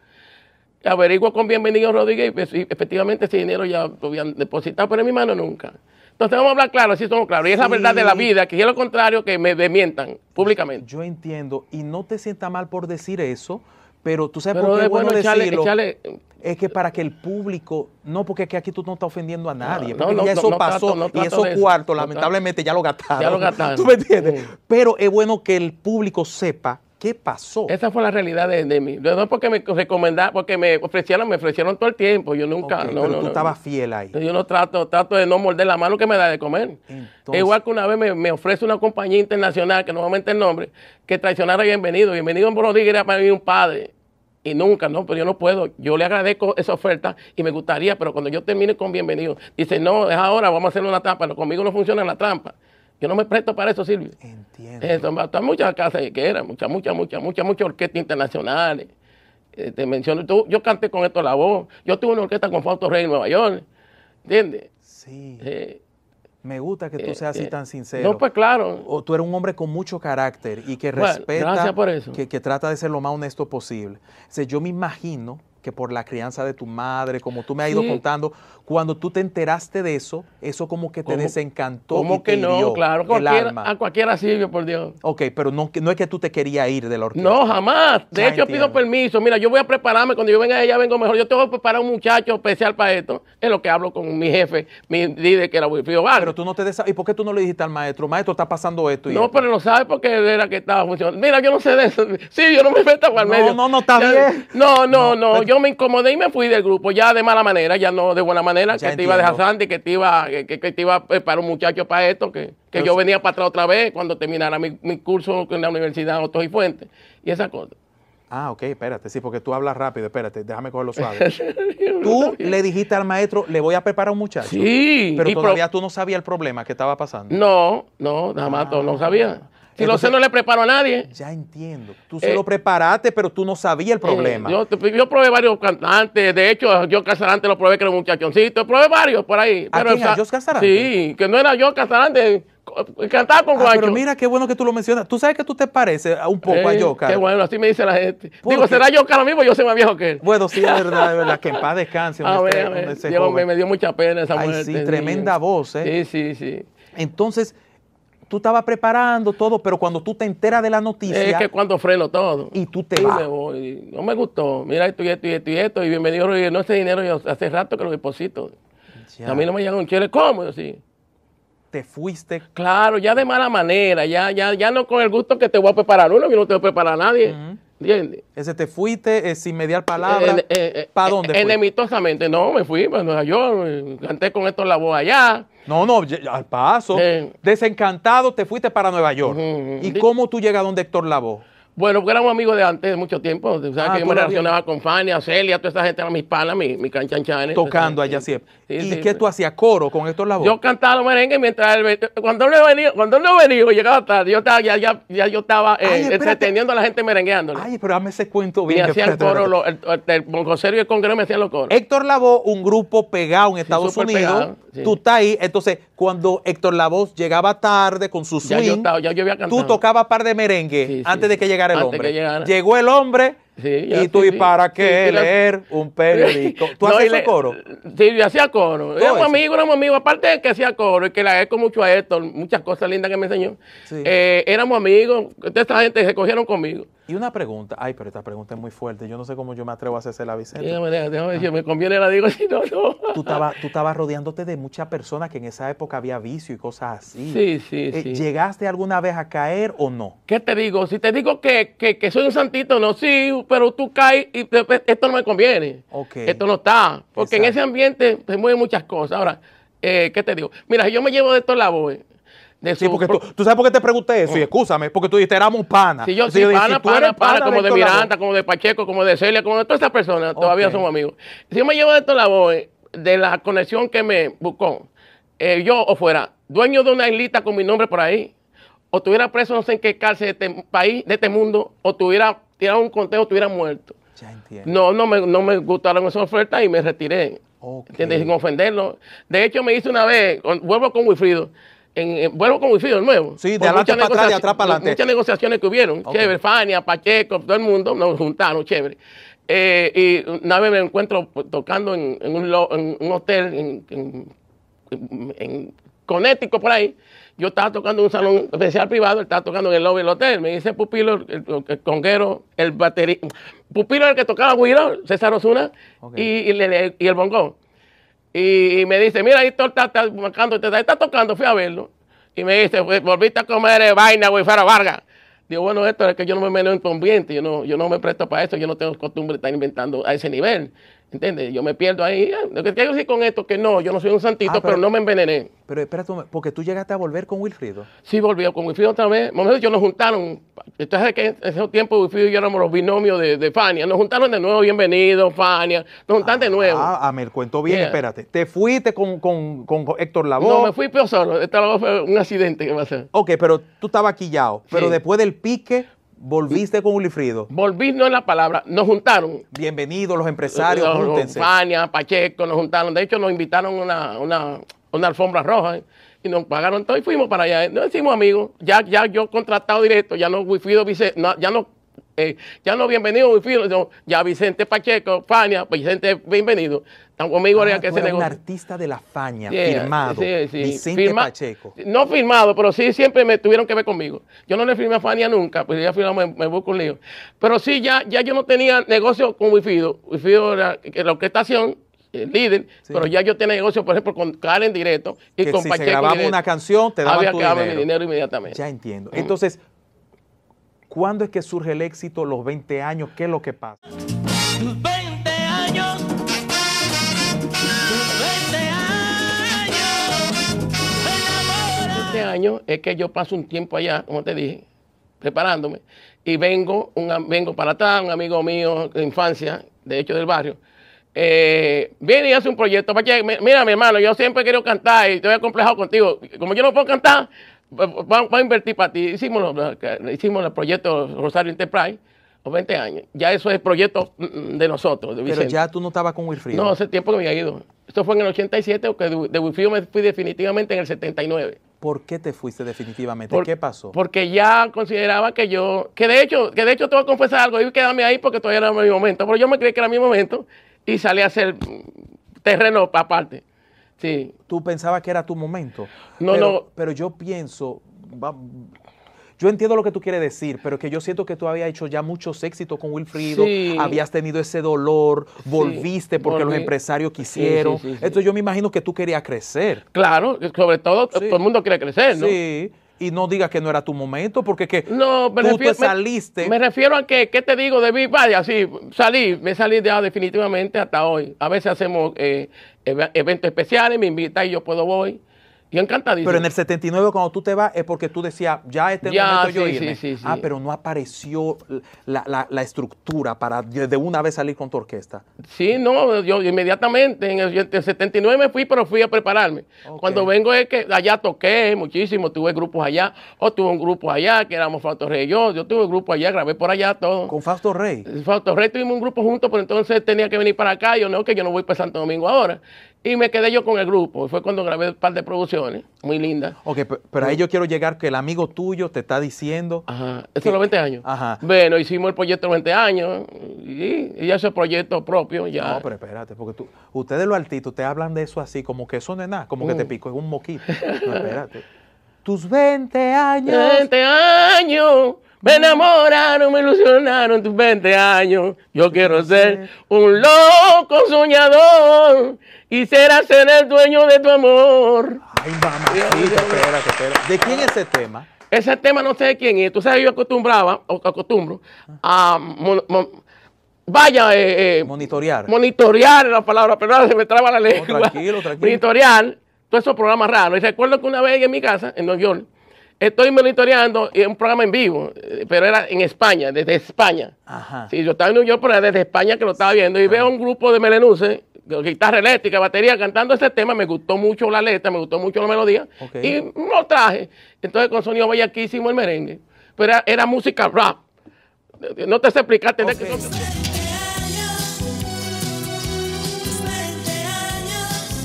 Averiguo con Bienvenido Rodríguez y pues, efectivamente ese dinero ya lo habían depositado, pero en mi mano nunca. Entonces vamos a hablar claro, así somos claros. Y es la verdad de la vida, que es lo contrario que me desmientan públicamente. Yo entiendo, y no te sientas mal por decir eso, pero tú sabes Pero por qué es es bueno bueno echarle- decirlo. echarle- Es que para que el público, no porque es que aquí tú no estás ofendiendo a nadie, no, porque no, ya no, eso no pasó trato- y esos cuartos lamentablemente ya lo gastaron. Ya lo gastaron. (laughs) ¿Tú me entiendes? Mm. Pero es bueno que el público sepa qué pasó. Esa fue la realidad de, de mí. No es porque me recomendaron, porque me ofrecieron, me ofrecieron todo el tiempo. Yo nunca, Ok, no, pero tú estabas fiel ahí. Yo no trato, trato de no morder la mano que me da de comer. Entonces- Igual que una vez me, me ofrece una compañía internacional, que mentir el nombre, que traicionara Bienvenido. Bienvenido en Rodríguez era para mí un padre. Y nunca, no, pero yo no puedo. Yo le agradezco esa oferta y me gustaría, pero cuando yo termine con Bienvenido, dice, no, es ahora, vamos a hacer una trampa. No, conmigo no funciona la trampa. Yo no me presto para eso, Silvio. Entiendo. Eso, hay muchas casas que eran, muchas, muchas, muchas, muchas, muchas orquestas internacionales. Eh, te menciono, tú, yo canté con esto la voz. Yo tuve una orquesta con Fausto Rey en Nueva York. ¿Entiendes? Sí, Eh, me gusta que tú eh, seas así eh, tan sincero. No, pues claro. o tú eres un hombre con mucho carácter y que Bueno, respeta, gracias por eso. Que, que trata de ser lo más honesto posible. O sea, yo me imagino que por la crianza de tu madre, como tú me has ido Sí. contando, cuando tú te enteraste de eso, eso como que te ¿Cómo- desencantó ¿Cómo y te que no? Claro, cualquiera, a cualquiera sirve, por Dios. Ok, pero no, no es que tú te querías ir de la orquesta. No, jamás. De Ya hecho, entiendo. pido permiso. Mira, yo voy a prepararme. Cuando yo venga allá, vengo mejor. Yo tengo que preparar un muchacho especial para esto. Es lo que hablo con mi jefe, mi líder, que era Wilfrido Vargas. Pero tú no te ¿Y por qué tú no le dijiste al maestro, maestro, está pasando esto? y No, esto"? pero no sabe por qué era que estaba funcionando. Mira, yo no sé de eso. Sí, yo no me meto para el No, medio. no, no, está Ya- bien. No, no, no. pero- Yo me incomodé y me fui del grupo. Ya de mala manera, ya no de buena manera. Ya que te iba a dejar. Sandy, que te iba, que, te iba a preparar un muchacho para esto, que, que yo venía para atrás otra vez cuando terminara mi, mi curso en la Universidad Otto y Fuentes. Y esa cosa. Ah, ok, espérate, sí, porque tú hablas rápido, espérate, déjame cogerlo (laughs) suave. tú le dijiste al maestro, le voy a preparar un muchacho. Sí. Pero todavía tú no sabías el problema que estaba pasando. No, no, nada más no sabía. Si lo Entonces- sé, no le preparo a nadie. Ya entiendo. Tú se Eh, lo preparaste, pero tú no sabías el problema. Eh, yo, yo probé varios cantantes, de hecho, yo Casarante lo probé que era un muchachoncito, probé varios por ahí. ¿A quién? ¿A esa- Jos Casarante? Sí, que no era yo Casarante, co- cantaba con Ah, pero mira qué bueno que tú lo mencionas. Tú sabes que tú te pareces a un poco a Eh, Yoka. Qué bueno, así me dice la gente. ¿Por Digo, qué? ¿será yo ahora mismo? Yo soy más viejo que él. Bueno, sí, es verdad, es verdad. (laughs) Que en paz descanse. a ver, a me, dio mucha pena esa Ay, muerte. sí, tremenda voz, ¿eh? Sí, sí, sí. Entonces, tú estabas preparando todo, pero cuando tú te enteras de la noticia Es que cuando freno todo. y tú te Y vas. me voy. No me gustó. Mira esto y esto y esto y esto. Y bienvenido. No, ese dinero yo hace rato que lo deposito. Ya, A mí no me llega un chile. ¿Cómo? Yo sí. te fuiste. Claro, ya de mala manera. Ya, ya, ya no con el gusto que te voy a preparar uno. Yo no te voy a preparar a nadie. ¿Entiendes? Ese te fuiste eh, sin mediar palabra. Eh, eh, ¿Para dónde fue? Enemitosamente. No, me fui para Nueva York. Canté con esto la voz allá. No, no, al paso. Eh. Desencantado, te fuiste para Nueva York. ¿Y cómo tú llegas donde Héctor Lavoe? Bueno, porque éramos amigos de antes, de mucho tiempo. O sea, Ah, que yo me relacionaba con Fania, Celia, toda esa gente era mis panas, mi, mi canchanchanes. Tocando allá siempre. sí, ¿Y sí, qué sí. tú hacías? ¿Coro con Héctor Lavoe? Yo cantaba los merengues mientras él cuando él no venía, cuando él no venía, llegaba tarde, yo estaba ya, ya, ya yo estaba eh, entreteniendo a la gente merengueándole. Ay, pero dame ese cuento bien. hacían espérate, coro, el, el, el Boncoserio y el Congreso me hacían los coros. Héctor Lavoe, un grupo pegado en Estados Unidos. pegado. Tú estás ahí. Entonces, cuando Héctor Lavoe llegaba tarde con su Ya yo swing, estaba- ya yo había cantado. tú tocabas par de merengue antes de que llegara el antes hombre. llegara. Llegó el hombre Sí, ya, y tú, sí, ¿y para qué sí, la- leer un periódico? (laughs) ¿Tú No, le- coro? Sí, yo hacía coro. Éramos amigos, éramos amigos. Aparte de que hacía coro y que le agradezco mucho a Héctor, muchas cosas lindas que me enseñó. Eh, éramos amigos. Toda esta gente se cogieron conmigo. Y una pregunta. Ay, pero esta pregunta es muy fuerte. Yo no sé cómo yo me atrevo a hacerse la Vicente. Déjame, déjame, ver si me conviene la digo, (laughs) si no, no. Tú estabas tú estabas rodeándote de muchas personas que en esa época había vicio y cosas así. Sí, sí, Eh, sí. ¿Llegaste alguna vez a caer o no? ¿Qué te digo? Si te digo que, que, que soy un santito, no, sí, pero tú caes y te- esto no me conviene. Ok. Esto no está. Porque en ese ambiente se mueven muchas cosas. Ahora, eh, ¿qué te digo? Mira, yo me llevo de estos labores. de Sí, porque pro- tú, tú sabes por qué te pregunté eso, y escúchame, porque tú dijiste, éramos pana. Si yo sí, pana, si eres pana, pana, como de Miranda, como de Pacheco, como de Celia, como de todas esas personas, todavía somos amigos. Si yo me llevo de Héctor Lavoe, de la conexión que me buscó, eh, yo o fuera dueño de una islita con mi nombre por ahí, o estuviera preso no sé en qué cárcel de este país, de este mundo, o tuviera tirado un conteo, estuviera muerto. Ya entiendo. No, no me, no me gustaron esas ofertas y me retiré. ¿Entiendes? Sin ofenderlo. De hecho, me hice una vez, vuelvo con Wilfrido, en, en- vuelvo con Wilfrido de nuevo. Sí, de adelante para atrás, de atrás para adelante. Muchas negociaciones que hubieron. Ok. Chévere, Fania, Pacheco, todo el mundo, nos juntaron, chévere. Eh, y una vez me encuentro tocando en, en un, lo- en un hotel en- en Connecticut, por ahí. Yo estaba tocando en un salón especial privado, él estaba tocando en el lobby del hotel. Me dice Pupilo, el, el- el conguero, el batería. Pupilo era el que tocaba guiro, César Osuna, y, y le- y el bongón. Y, y me dice, mira, ahí está, está, está marcando, está, está tocando, fui a verlo. Y me dice, pues, volviste a comer eh, vaina, güey, fuera Vargas. Digo, bueno, esto es que yo no me meneo en tu ambiente, yo no, yo no me presto para eso, yo no tengo costumbre de estar inventando a ese nivel. ¿Entiendes? Yo me pierdo ahí. Ah, Lo que quiero decir con esto que no, yo no soy un santito, Ah, pero, pero- no me envenené. Pero espérate, momento, porque tú llegaste a volver con Wilfrido. Sí, volví con Wilfrido otra vez. Momentos ellos nos juntaron. Entonces, que en ese tiempo Wilfrido y yo éramos los binomios de, de Fania. Nos juntaron de nuevo, bienvenido, Fania. Nos juntaron de nuevo. Ah, ah, me el cuento bien, Yeah. espérate. Te fuiste con, con, con Héctor Lavoe. no, me fui peor solo. Esta fue un accidente que pasó. Ok, pero tú estabas quillado. Pero Sí. después del pique, volviste con Wilfrido. Volví, no es la palabra, nos juntaron. Bienvenidos los empresarios, Los- júntense. Fania, Pacheco, nos juntaron. De hecho, nos invitaron a una, una, una alfombra roja ¿eh? y nos pagaron todo y fuimos para allá. Nos hicimos amigos. Ya, ya yo contratado directo, ya no Wifido Vicente, no, ya no. Eh, ya no bienvenido Wifido, no, ya Vicente Pacheco, Fania, Vicente, bienvenido. Están conmigo ahora Ah, que se un negocio. artista de la faña, Yeah, firmado. sí, sí. Vicente Firma- Pacheco. No firmado, pero sí siempre me tuvieron que ver conmigo. Yo no le firmé a Fania nunca, pues ya firmado me, me busco un lío. Pero sí, ya, ya yo no tenía negocio con Wifido. Wifido era la orquestación, el líder, pero ya yo tenía negocio, por ejemplo, con Karen directo y Que con si Pacheco. grababa directo. una canción, te daban tu mi dinero inmediatamente. Ya entiendo. Entonces, ¿cuándo es que surge el éxito? Los 20 años, ¿qué es lo que pasa? Tus 20 años. Tus 20 años. Me enamoran. Este año es que yo paso un tiempo allá, como te dije, preparándome, y vengo, un vengo para atrás, un amigo mío de infancia, de hecho del barrio, eh, viene y hace un proyecto. Mira, mi hermano, yo siempre he querido cantar y estoy acomplejado contigo. Como yo no puedo cantar, va- a invertir para ti. Hicimos, hicimos el proyecto Rosario Enterprise, los 20 años. Ya eso es proyecto mm, de nosotros, de Pero ya tú no estabas con Wilfrido. No, hace tiempo que me había ido. Esto fue en el 87, porque de, Wifi me fui definitivamente en el 79. ¿Por qué te fuiste definitivamente? Por- ¿Qué pasó? Porque ya consideraba que yo, que de hecho, que de hecho te voy a confesar algo, yo quedarme ahí porque todavía era mi momento, pero yo me creí que era mi momento y salí a hacer mm, terreno aparte. Sí. Tú pensabas que era tu momento. No, pero, no. Pero yo pienso, va- yo entiendo lo que tú quieres decir, pero que yo siento que tú habías hecho ya muchos éxitos con Wilfrido, Sí. habías tenido ese dolor, volviste porque los empresarios quisieron. sí. Entonces yo me imagino que tú querías crecer. Claro, sobre todo, todo el mundo quiere crecer, ¿no? Sí. Y no digas que no era tu momento, porque que No, me tú refiero, te saliste. Me, me refiero a que, ¿qué te digo de mí? Vaya, sí, salí, me salí ya definitivamente hasta hoy. A veces hacemos eh, eve- eventos especiales, me invitan y yo puedo voy. Y encantadísimo. Pero en el 79 cuando tú te vas es porque tú decías, ya este Ya, momento de yo sí, irme. sí, sí, sí. Ah, pero no apareció la, la- la estructura para de una vez salir con tu orquesta. Sí, no, yo inmediatamente en el, en el 79 me fui, pero fui a prepararme. Cuando vengo es que allá toqué muchísimo, tuve grupos allá, o tuve un grupo allá, que éramos Fausto Rey y yo, yo tuve un grupo allá, grabé por allá todo. Con Fausto Rey. Fausto Rey tuvimos un grupo juntos, pero entonces tenía que venir para acá, yo no, que yo no voy para Santo Domingo ahora. Y me quedé yo con el grupo, fue cuando grabé un par de producciones, muy lindas. Ok, pe- pero ahí yo quiero llegar que el amigo tuyo te está diciendo. Ajá, eso es los 20 años. Ajá. Bueno, hicimos el proyecto 20 años, y, y ya ese proyecto propio, ya. No, pero espérate, porque tú, ustedes los artistas te hablan de eso así, como que eso no es nada, como que te Mm. pico en un moquito. (laughs) No, espérate. Tus 20 años. 20 años, me enamoraron, me ilusionaron tus 20 años. Yo quiero ser un loco soñador y será ser el dueño de tu amor. Ay, mamacita, espérate, espérate. ¿De quién es ese tema? Ese tema no sé de quién es. Tú sabes, yo acostumbraba, o acostumbro, a mon- mon- vaya, eh, eh, Monitorear. monitorear la palabra, perdón, se me traba la lengua. tranquilo, tranquilo. Monitorear todos esos programas raros. Y recuerdo que una vez en mi casa, en Nueva York, Estoy monitoreando y es un programa en vivo, eh, pero era en España, desde España. Ajá. Sí, yo estaba en New York, pero era desde España que lo estaba viendo. Y veo un grupo de melenuces, guitarra eléctrica, batería, cantando ese tema. Me gustó mucho la letra, me gustó mucho la melodía. Y lo traje. Entonces con sonido Valle aquí hicimos el merengue. Pero era, era música rap. No te sé explicar, tendré que- Ok. años, tus 20 años,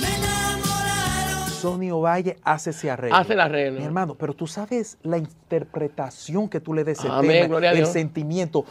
me enamoraron. Sonny Ovalle hace ese arreglo. Hace el arreglo. Mi hermano, pero tú sabes la interpretación que tú le des ese Amén, tema, a el Dios. sentimiento.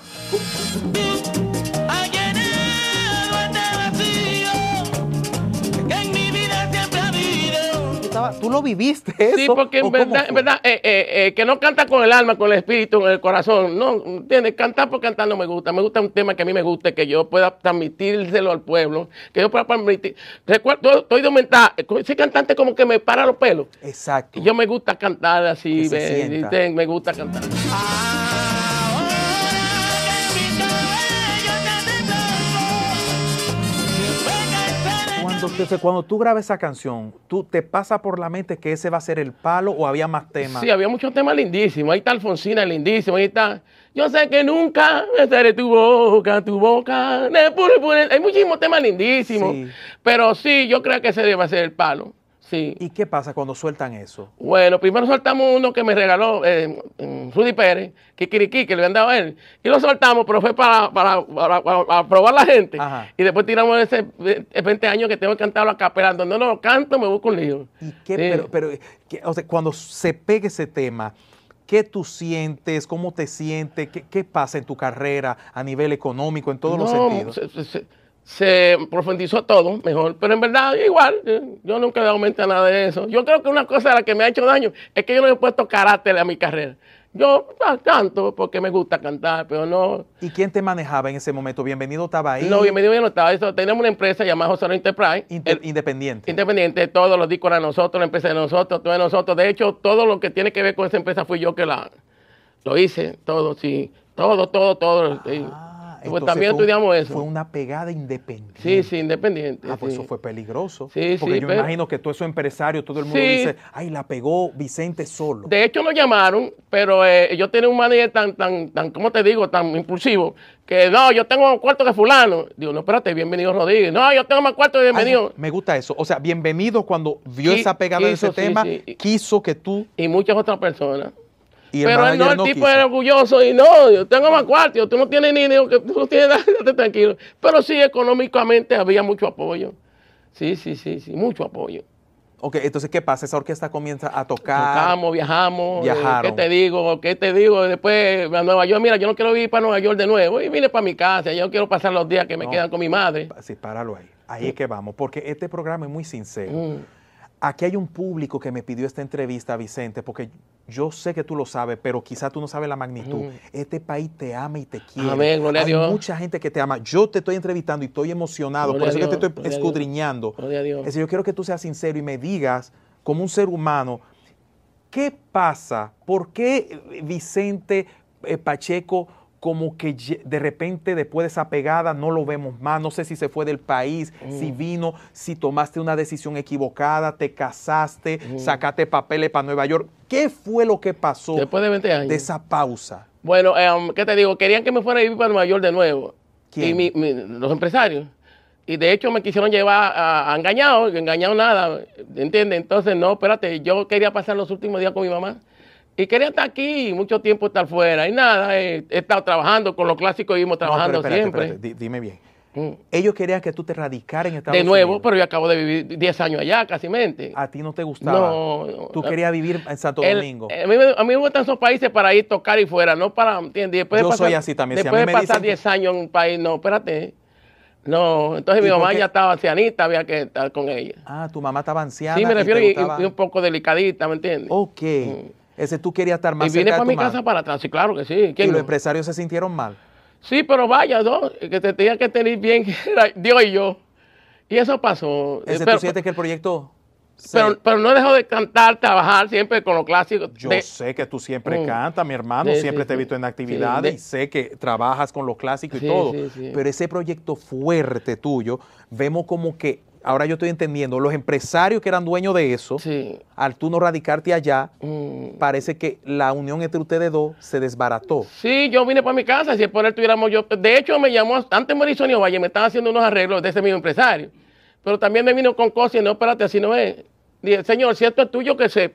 Estaba- tú lo viviste eso. Sí, porque ¿O en verdad, en verdad eh, eh, eh, que no canta con el alma, con el espíritu, con el corazón. No, ¿entiendes? Cantar por cantar no me gusta. Me gusta un tema que a mí me guste, que yo pueda transmitírselo al pueblo, que yo pueda transmitir. Recuerdo, estoy de aumentar, ese cantante como que me para los pelos. Exacto. Y yo me gusta cantar así, me gusta cantar. Entonces, cuando tú grabas esa canción, ¿tú te pasa por la mente que ese va a ser el palo o había más temas? Sí, había muchos temas lindísimos. Ahí está Alfonsina, lindísimo. Ahí está. Yo sé que nunca besaré tu boca, tu boca. Hay muchísimos temas lindísimos. Sí. Pero sí, yo creo que ese debe ser el palo. Sí. ¿Y qué pasa cuando sueltan eso? Bueno, primero soltamos uno que me regaló eh, Rudy Pérez, Kikiriki, que le habían dado a él. Y lo soltamos, pero fue para, para, para- probar la gente. Ajá. Y después tiramos ese eh, 20 años que tengo que cantarlo acá, no, no lo canto, me busco un lío. ¿Y qué, Sí. pero, pero, o sea, cuando se pegue ese tema, ¿qué tú sientes? ¿Cómo te sientes? ¿Qué, qué pasa en tu carrera a nivel económico, en todos los sentidos? Se, se- se- profundizó todo mejor, pero en verdad igual, yo nunca he dado aumento a nada de eso. Yo creo que una cosa de la que me ha hecho daño es que yo no he puesto carácter a mi carrera. Yo ah, canto porque me gusta cantar, pero no, ¿Y quién te manejaba en ese momento? Bienvenido estaba ahí. no, bienvenido yo no estaba. Eso, tenemos una empresa llamada José Enterprise, Inter- el- independiente. independiente, todos los discos eran nosotros, la empresa de nosotros, todo de nosotros. De hecho, todo lo que tiene que ver con esa empresa fui yo que la lo hice, todo, sí, todo, todo, todo. sí. Pues también fue estudiamos eso. Fue una pegada independiente. Sí, sí, independiente. Ah, pues sí. eso fue peligroso. Sí, Porque sí, yo pero- imagino que todo eso empresario, todo el mundo dice, ay, la pegó Vicente solo. De hecho, nos llamaron, pero eh, yo tenía un manager tan, tan, tan, ¿cómo te digo? Tan impulsivo, que no, yo tengo más cuarto que fulano. Digo, no, espérate, bienvenido Rodríguez. No, yo tengo más cuarto que Ay, bienvenido. me gusta eso. O sea, bienvenido cuando vio esa pegada de ese tema, quiso que tú Y muchas otras personas. Y el pero él no, el tipo quiso. era orgulloso y no, yo tengo más cuarto, tú no tienes ni dinero, que tú no tienes (laughs) nada, tranquilo. Pero sí, económicamente había mucho apoyo. Sí, sí, sí, sí, mucho apoyo. Ok, entonces, ¿qué pasa? Esa orquesta comienza a tocar. Tocamos, viajamos. eh, Viajaron. ¿Qué te digo? ¿Qué te digo? Después a Nueva York, mira, yo no quiero ir para Nueva York de nuevo. Y vine para mi casa. Yo quiero pasar los días que me No. quedan con mi madre. Sí, páralo ahí. Ahí es que vamos, porque este programa es muy sincero. Mm. Aquí hay un público que me pidió esta entrevista, Vicente, porque yo sé que tú lo sabes, pero quizá tú no sabes la magnitud. Este país te ama y te quiere. Mm. Amén, gloria a hay Dios. mucha gente que te ama. Yo te estoy entrevistando y estoy emocionado, Gloria por eso a es que te Dios, estoy a Dios. escudriñando. Gloria a Dios. Es decir, yo quiero que tú seas sincero y me digas, como un ser humano, ¿qué pasa? ¿Por qué Vicente eh, Pacheco como que de repente después de esa pegada no lo vemos más? No sé si se fue del país, Mm. si vino, si tomaste una decisión equivocada, te casaste, Mm. sacaste papeles para Nueva York. ¿Qué fue lo que pasó Después de 20 años. de esa pausa? Bueno, eh, ¿qué te digo? Querían que me fuera a vivir para Nueva York de nuevo. ¿Quién? Y mi- mi- los empresarios. Y de hecho me quisieron llevar a, a engañado, engañado nada, ¿entiendes? Entonces, no, espérate, yo quería pasar los últimos días con mi mamá. Y quería estar aquí, mucho tiempo estar fuera. Y nada, eh, he, estado trabajando con los clásicos, No, pero trabajando espérate, siempre. espérate, dime bien. Mm. Ellos querían que tú te radicaras en Estados De nuevo, Unidos. pero yo acabo de vivir 10 años allá, casi mente. A ti no te gustaba. No, no. Tú querías vivir en Santo El- Domingo. a, mí, me- a mí me gustan esos países para ir tocar y fuera, no para, ¿entiendes? Después de Yo pasar, soy así también. Si Después mí de pasar dicen- 10 años en un país, no, espérate. No, entonces mi ¿Y mamá ya estaba ancianita, había que estar con ella. Ah, tu mamá estaba anciana. sí, me y refiero y, y un poco delicadita, ¿me entiendes? Ok. Ese tú querías estar y más vine cerca para de mi tu madre. casa para atrás, sí, claro que sí. Y ¿Quién los empresarios se sintieron mal. Sí, pero vaya, ¿no? Que te tenía que tener bien, (laughs) era Dios y yo. Y eso pasó. Ese, pero, ¿Tú sientes que el proyecto... pero, pero no dejo de cantar, trabajar siempre con los clásicos. yo de- sé que tú siempre Mm. cantas, mi hermano. Siempre te he visto en actividades de- y sé que trabajas con los clásicos y todo. Pero ese proyecto fuerte tuyo, vemos como que ahora yo estoy entendiendo, los empresarios que eran dueños de eso, Sí. al tú no radicarte allá, Mm. parece que la unión entre ustedes dos se desbarató. Sí, yo vine para mi casa, si por él tuviéramos yo. De hecho, me llamó antes Marisonio Valle, me estaba haciendo unos arreglos de ese mismo empresario. Pero también me vino con cosas y no, espérate, así no es. Dije, señor, si esto es tuyo, que se.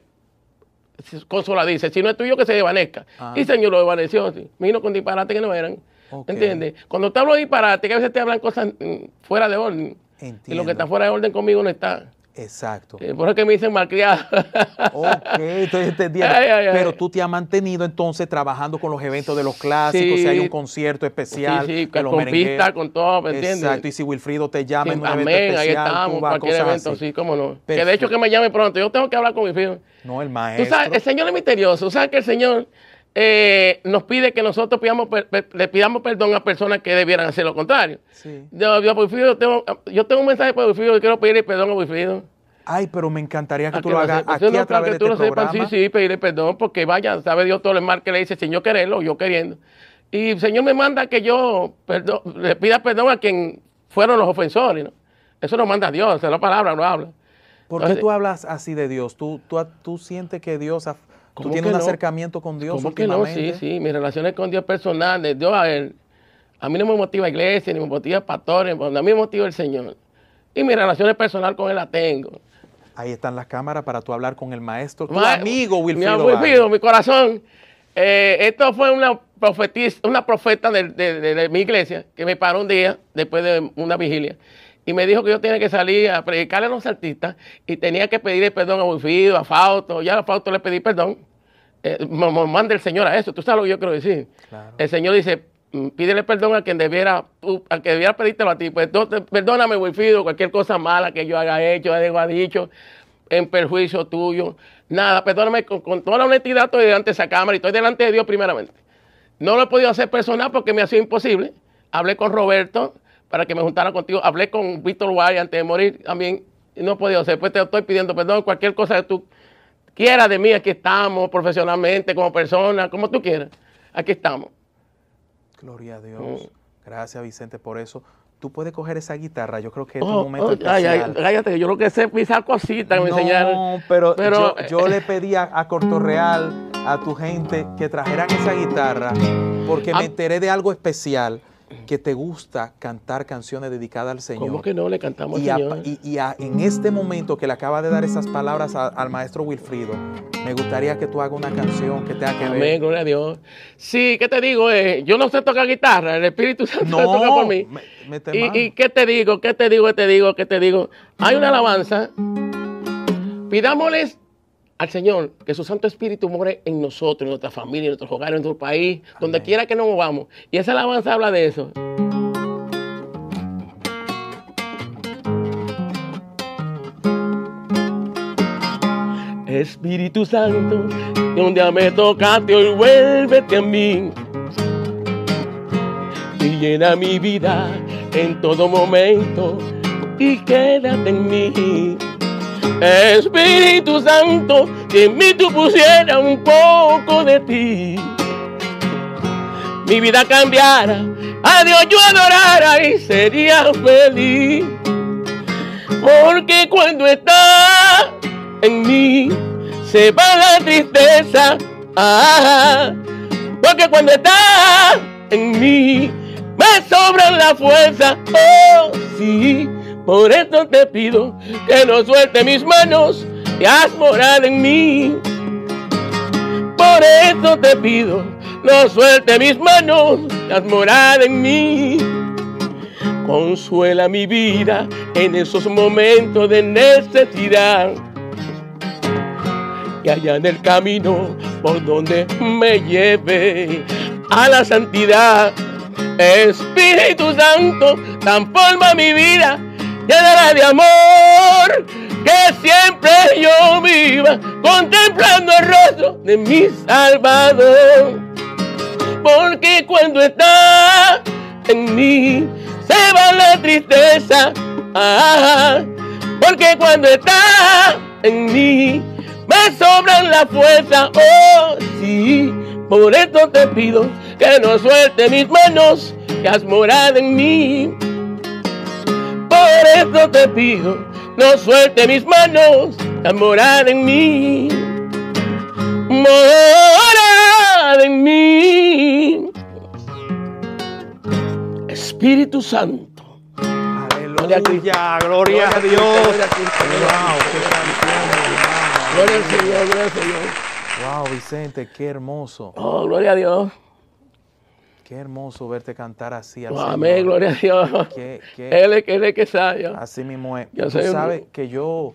Consola dice, si no es tuyo, que se desvanezca. Ah. Y señor lo desvaneció. sí. Me vino con disparates que no eran. Ok. ¿Entiendes? Cuando te hablo de disparate, que a veces te hablan cosas mm, fuera de orden. Y lo Entiendo. que está fuera de orden conmigo no está. Exacto. Eh, Por eso es que me dicen malcriado. (laughs) Ok, estoy entendiendo. Ay, ay, ay. Pero tú te has mantenido entonces trabajando con los eventos de los clásicos, Sí. si hay un concierto especial. Sí, sí, con pista, con todo, ¿me entiendes? Exacto, y si Wilfrido te llama Sí, en un evento amén, ahí especial, estamos, tú vas, cualquier evento, así. sí, cómo no. Que de hecho que me llame pronto, yo tengo que hablar con mi hijo. No, el Tú maestro. sabes, el Señor es misterioso, sabes que el Señor eh, nos pide que nosotros pidamos, per- per- le pidamos perdón a personas que debieran hacer lo contrario. Sí. Yo, yo, Wilfrido, tengo, yo tengo un mensaje para Wilfrido, yo quiero pedirle perdón a Wilfrido. Ay, pero me encantaría que A tú lo hagas sepa. aquí a través que de tú este lo sepas. Sí, sí, pedirle perdón, porque vaya, sabe Dios todo el mal que le dice, Señor quererlo, yo queriendo. Y el Señor me manda que yo perdón- le pida perdón a quien fueron los ofensores, ¿no? Eso lo manda Dios, es la palabra, no habla. ¿Por qué Entonces- tú hablas así de Dios? ¿Tú, tú, tú sientes que Dios, tú ¿Cómo tienes un no? acercamiento con Dios ¿Cómo que no? Sí, sí, mis relaciones con Dios personales, Dios a él. A mí no me motiva iglesia, ni me motiva pastores, a mí me motiva el Señor. Y mis relaciones personales con él las tengo. Ahí están las cámaras para tú hablar con el maestro, tu Ma- amigo Mi Wilfrido. Vargas. Wilfrido, mi corazón. Eh, esto fue una una profeta de, de- de- de mi iglesia que me paró un día después de una vigilia y me dijo que yo tenía que salir a predicarle a los artistas y tenía que pedirle perdón a Wilfrido, a Fausto. Ya a Fausto le pedí perdón. Eh, manda el Señor a eso. Tú sabes lo que yo quiero decir. Claro. El Señor dice, mm, pídele perdón a quien debiera, a quien debiera pedírtelo a ti. Pues entonces, perdóname, Wilfrido, cualquier cosa mala que yo haya hecho, haya dicho, en perjuicio tuyo. Nada, perdóname con, con toda la honestidad, estoy delante de esa cámara y estoy delante de Dios primeramente. No lo he podido hacer personal porque me ha sido imposible. Hablé con Roberto para que me juntara contigo. Hablé con Víctor Guay antes de morir también. No he podido hacer. Pues te estoy pidiendo perdón. Cualquier cosa que tú quieras de mí, aquí estamos, profesionalmente, como persona, como tú quieras. Aquí estamos. Gloria a Mm. Dios. Gracias, Vicente, por eso. Tú puedes coger esa guitarra. Yo creo que es un Oh, momento oh, ay, ay, especial. cállate, yo lo que sé es pisar cositas, me enseñaron. No, pero, Pero, yo, yo eh, le pedí a, a Cortorreal, a tu gente, que trajeran esa guitarra, porque Ah. me enteré de algo especial, que te gusta cantar canciones dedicadas al Señor. ¿Cómo que no le cantamos Y, al a- y- y a- en este momento que le acaba de dar esas palabras a- al maestro Wilfrido, me gustaría que tú hagas una canción que tenga que ver. Amén, gloria a Dios. Sí, ¿qué te digo? Eh, yo no sé tocar guitarra, el Espíritu Santo No, toca por mí. me- mete mano. y, y qué te digo? ¿Qué te digo? ¿Qué te digo? ¿Qué te digo? Hay una alabanza. Pidámosles al Señor que su Santo Espíritu more en nosotros, en nuestra familia, en nuestros hogares, en nuestro país, donde quiera que nos movamos. Y esa alabanza habla de eso. Espíritu Santo, donde me tocaste hoy vuélvete a mí y llena mi vida en todo momento y quédate en mí. Espíritu Santo, que en mí tú pusieras un poco de ti. Mi vida cambiara, a Dios yo adorara y sería feliz. Porque cuando está en mí se va la tristeza. Ah, porque cuando está en mí me sobran la fuerza. Oh, sí, por eso te pido que no suelte mis manos y haz morar en mí. Por eso te pido, no suelte mis manos y haz morar en mí. Consuela mi vida en esos momentos de necesidad. Y allá en el camino por donde me lleve a la santidad. Espíritu Santo, transforma mi vida, llénala de amor. Que siempre yo viva contemplando el rostro de mi Salvador. Porque cuando está en mí se va la tristeza. Ah, porque cuando está en mí me sobran la fuerza. Oh, sí, por eso te pido que no suelte mis manos, que has morado en mí. Por eso te pido, no suelte mis manos, a morar en mí. Morar en mí. Espíritu Santo. Gloria a Cristo. Aleluya, gloria Dios. Gloria a hermano. Gloria al Señor, gloria al Señor. Wow, Vicente, qué hermoso. Oh, gloria a Dios. Qué hermoso verte cantar así al Oh, Señor. amén, gloria a Dios. Qué- qué- Él es él es que sabe. Así mismo es. Yo Tú un- sabes que yo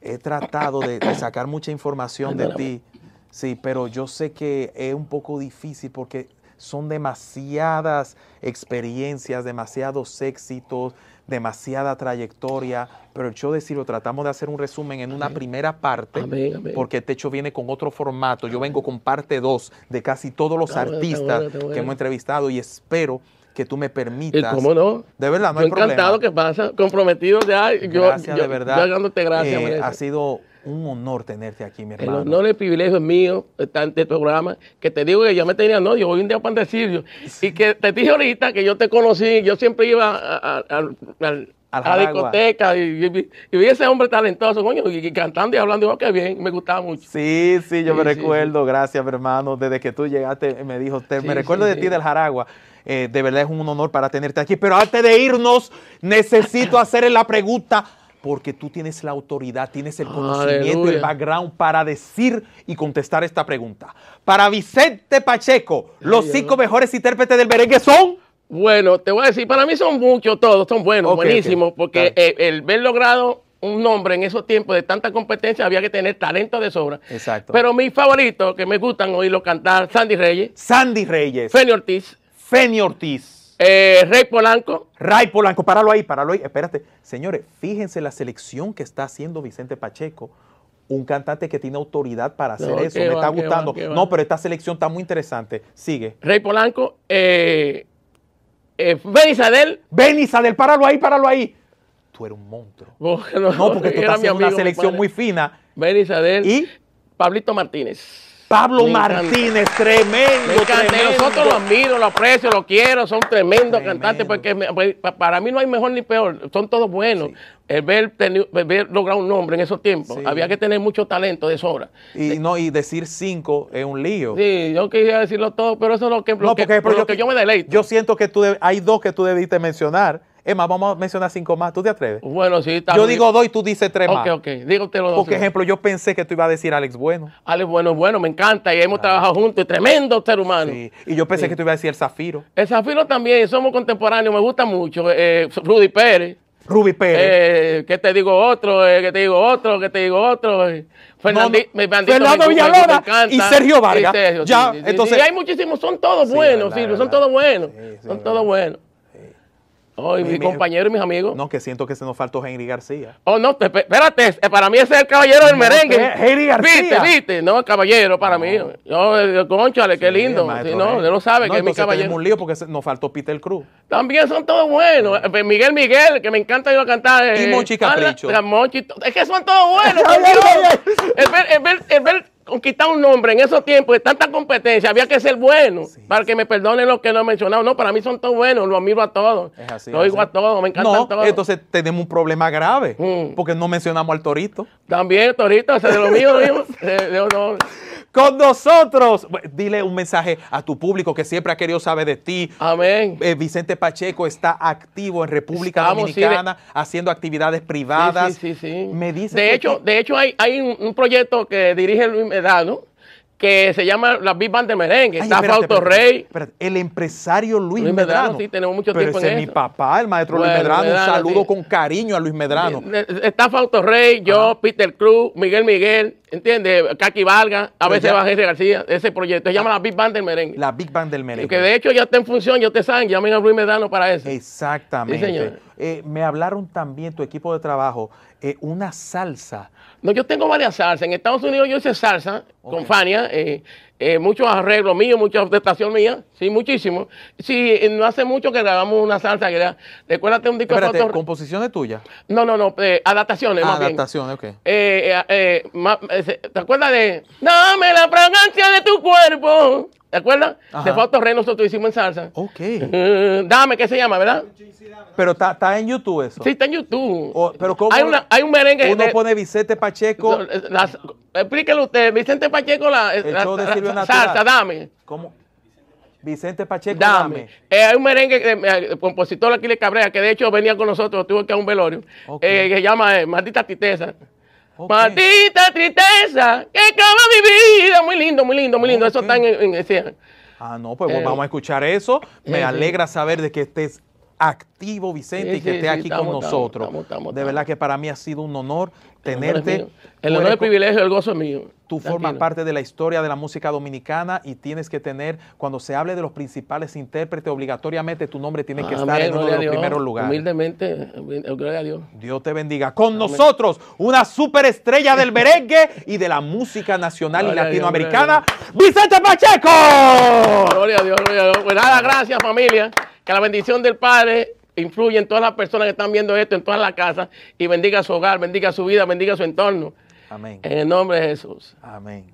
he tratado de, de sacar mucha información de ti, sí, pero yo sé que es un poco difícil porque son demasiadas experiencias, demasiados éxitos, demasiada trayectoria, pero el show de Ciro tratamos de hacer un resumen en una primera parte, Amén, amén. porque este hecho viene con otro formato. Yo vengo con parte 2 de casi todos los Está bueno, está artistas que hemos entrevistado y espero que tú me ¿Y permitas. cómo no? De verdad, no Yo hay problema. encantado que pasa, comprometido ya. Yo, Gracias, yo, de verdad. Yo dándote gracias. Eh, ha sido un honor tenerte aquí, mi El hermano. honor y el privilegio es mío estar en este programa. Que te digo que yo me tenía novio, hoy un día para decirlo. Y que te dije ahorita que yo te conocí, yo siempre iba a, a- a- a la discoteca y, y- y vi ese hombre talentoso, coño, y, y cantando y hablando, digo, qué bien, me gustaba mucho. Sí, sí, yo me Sí, sí, recuerdo. Gracias, mi hermano. Desde que tú llegaste, me dijo usted, Sí, me recuerdo sí, de sí. ti del Jaragua. Eh, de verdad es un honor para tenerte aquí. Pero antes de irnos, necesito (laughs) hacerle la pregunta. Porque tú tienes la autoridad, tienes el conocimiento, el Aleluya. background para decir y contestar esta pregunta. Para Vicente Pacheco, los Ay, cinco mejores intérpretes del merengue son. Bueno, te voy a decir, para mí son muchos todos, son buenos, Ok, buenísimos, porque Claro. eh, el ver logrado un nombre en esos tiempos de tanta competencia había que tener talento de sobra. Exacto. Pero mis favoritos, que me gustan oírlo cantar, Sandy Reyes, Sandy Reyes, Feni Ortiz, Feni Ortiz. eh, Rey Polanco, Ray Polanco, páralo ahí, páralo ahí. Espérate. Señores, fíjense la selección que está haciendo Vicente Pacheco. Un cantante que tiene autoridad para hacer No, eso. Me va, está gustando. va, qué va. No, pero esta selección está muy interesante. Sigue. Rey Polanco, eh, eh, Benny Sadel, Ven, Isabel, páralo ahí, páralo ahí. Tú eres un monstruo. No, porque (laughs) tú estás haciendo una amigo, selección muy fina. Benny Sadel Y Pablito Martínez. Pablo Me encanta. Martínez, tremendo, Me tremendo. nosotros lo admiro, lo aprecio, lo quiero, son tremendos Tremendo. cantantes porque me- pues, pa- para mí no hay mejor ni peor, son todos buenos. El ver, teni- el ver lograr un nombre en esos tiempos, Sí. había que tener mucho talento de sobra. Y, no, y decir cinco es un lío. Sí, yo quería decirlo todo, pero eso es lo que, No, porque lo yo me deleito. Yo siento que tú hay dos que tú debiste mencionar. Es más, vamos a mencionar cinco más. ¿Tú te atreves? bueno, sí, está Yo digo dos y tú dices tres más. Ok, ok, digo usted los dos. Porque, ejemplo, yo pensé que tú ibas a decir Alex Bueno. Ale, bueno, bueno, me encanta y hemos trabajado juntos, y tremendo ser humano. Sí. Y yo pensé que tú ibas a decir el Zafiro. El Zafiro también, somos contemporáneos, me gusta mucho. Eh, Rudy Pérez. Ruby Pérez. Eh, ¿Qué te digo otro? Eh, ¿Qué te digo otro? ¿Qué te digo otro? Eh, Fernandi- No, no. mi bandito Fernando Villalona y Sergio Vargas. Sí, Sergio, Ya, sí, sí, entonces- hay muchísimos, son todos buenos, Silvio, son todos buenos. Son todos buenos. Oh, y Mi- compañeros y mis amigos. No, que siento que se nos faltó Henry García. Oh, no, te- espérate, eh, para mí ese es el caballero del No, merengue. Henry García. Viste, viste, no, caballero para mí. Yo, eh, conchale, qué lindo. Sí, no, Henry. él lo sabe No, que es mi caballero. tenemos un lío porque nos faltó Peter Cruz. También son todos buenos. Eh, Miguel Miguel, que me encanta a cantar. Y eh, Monchi Capricho. ah, Monchi, to- es que son todos buenos. (laughs) El ver, el ver- el ver conquistar un nombre en esos tiempos de tanta competencia, había que ser bueno. para que me perdonen los que no he mencionado. No, para mí son todos buenos, los admiro a todos. Es así. Lo oigo a todos, me encantan No, todos. entonces tenemos un problema grave. Mm. Porque no mencionamos al Torito. También, Torito, ese de lo mío, (laughs) lo mismo. Con nosotros. Dile un mensaje a tu público que siempre ha querido saber de ti. Amén. Eh, Vicente Pacheco está activo en República Estamos, sí, Dominicana haciendo actividades privadas. Sí, sí, sí. sí. Me dice de que- hecho, de hecho hay, hay un, un proyecto que dirige Luis Medano que se llama la Big Band de Merengue. Ay, Está espérate, Fausto espérate, Rey. espérate. El empresario Luis, Luis Medrano. Medrano, sí, tenemos mucho Pero tiempo ese en es mi papá, el maestro Luis Medrano. Medrano, un saludo sí. con cariño a Luis Medrano. Está Fausto Rey, yo, Peter Cruz, Miguel Miguel, ¿entiendes? Kaki Valga, a Pero veces va García. Ese proyecto se llama la Big Band del Merengue. La Big Band del Merengue. que de hecho ya está en función, ya ustedes saben, llamen a Luis Medrano para eso. Exactamente. Sí, señor. Eh, me hablaron también tu equipo de trabajo, eh, una salsa. No, yo tengo varias salsas. En Estados Unidos yo hice salsa con Fania, eh, eh, muchos arreglos míos, mucha orquestación mía, sí, muchísimo. Sí, eh, no hace mucho que grabamos una salsa que era, recuérdate un disco de Espérate, Fausto- composiciones tuyas. No, no, no, eh, adaptaciones más bien. Adaptaciones, ok. Eh, eh, ¿Te acuerdas de Dame la fragancia de tu cuerpo? ¿Te acuerdas? De Fausto Rey nosotros hicimos en salsa. Ok. Eh, Dame, ¿qué se llama, verdad? Pero está está en YouTube eso. Sí, está en YouTube. O- pero ¿cómo hay, una, hay un merengue. Uno de- pone Vicente Pacheco. las- explíquelo usted, Vicente Pacheco, la, El la- show de Silvio la- salsa, dame. ¿Cómo? Vicente Pacheco, Dame. dame. Eh, hay un merengue, eh, eh, compositor Aquiles Cabrera, que de hecho venía con nosotros, tuvo que a un velorio, Ok. eh, que se llama eh, Maldita Tristeza. Ok. Maldita tristeza, que acaba mi vida. Muy lindo, muy lindo, muy lindo. Eso está en, en ese. Ah, no, pues Eh, vamos a escuchar eso. Me sí. alegra saber de que estés activo, Vicente, Sí, y que sí, estés sí, aquí estamos, con nosotros. estamos, estamos, de verdad que para mí ha sido un honor tenerte. El honor, eres el co- privilegio, el gozo es mío. Tú formas parte de la historia de la música dominicana y tienes que tener, cuando se hable de los principales intérpretes, obligatoriamente tu nombre tiene que estar en uno de los Dios. primeros lugares. Humildemente, eh, gloria a Dios. Dios te bendiga. Con nosotros, una superestrella del merengue y de la música nacional y Dios, latinoamericana, Vicente Pacheco. Gloria a Dios, gloria a Dios. Pues nada, gracias familia. Que la bendición del Padre influye en todas las personas que están viendo esto, en todas las casas, y bendiga su hogar, bendiga su vida, bendiga su entorno. Amén. En el nombre de Jesús. Amén.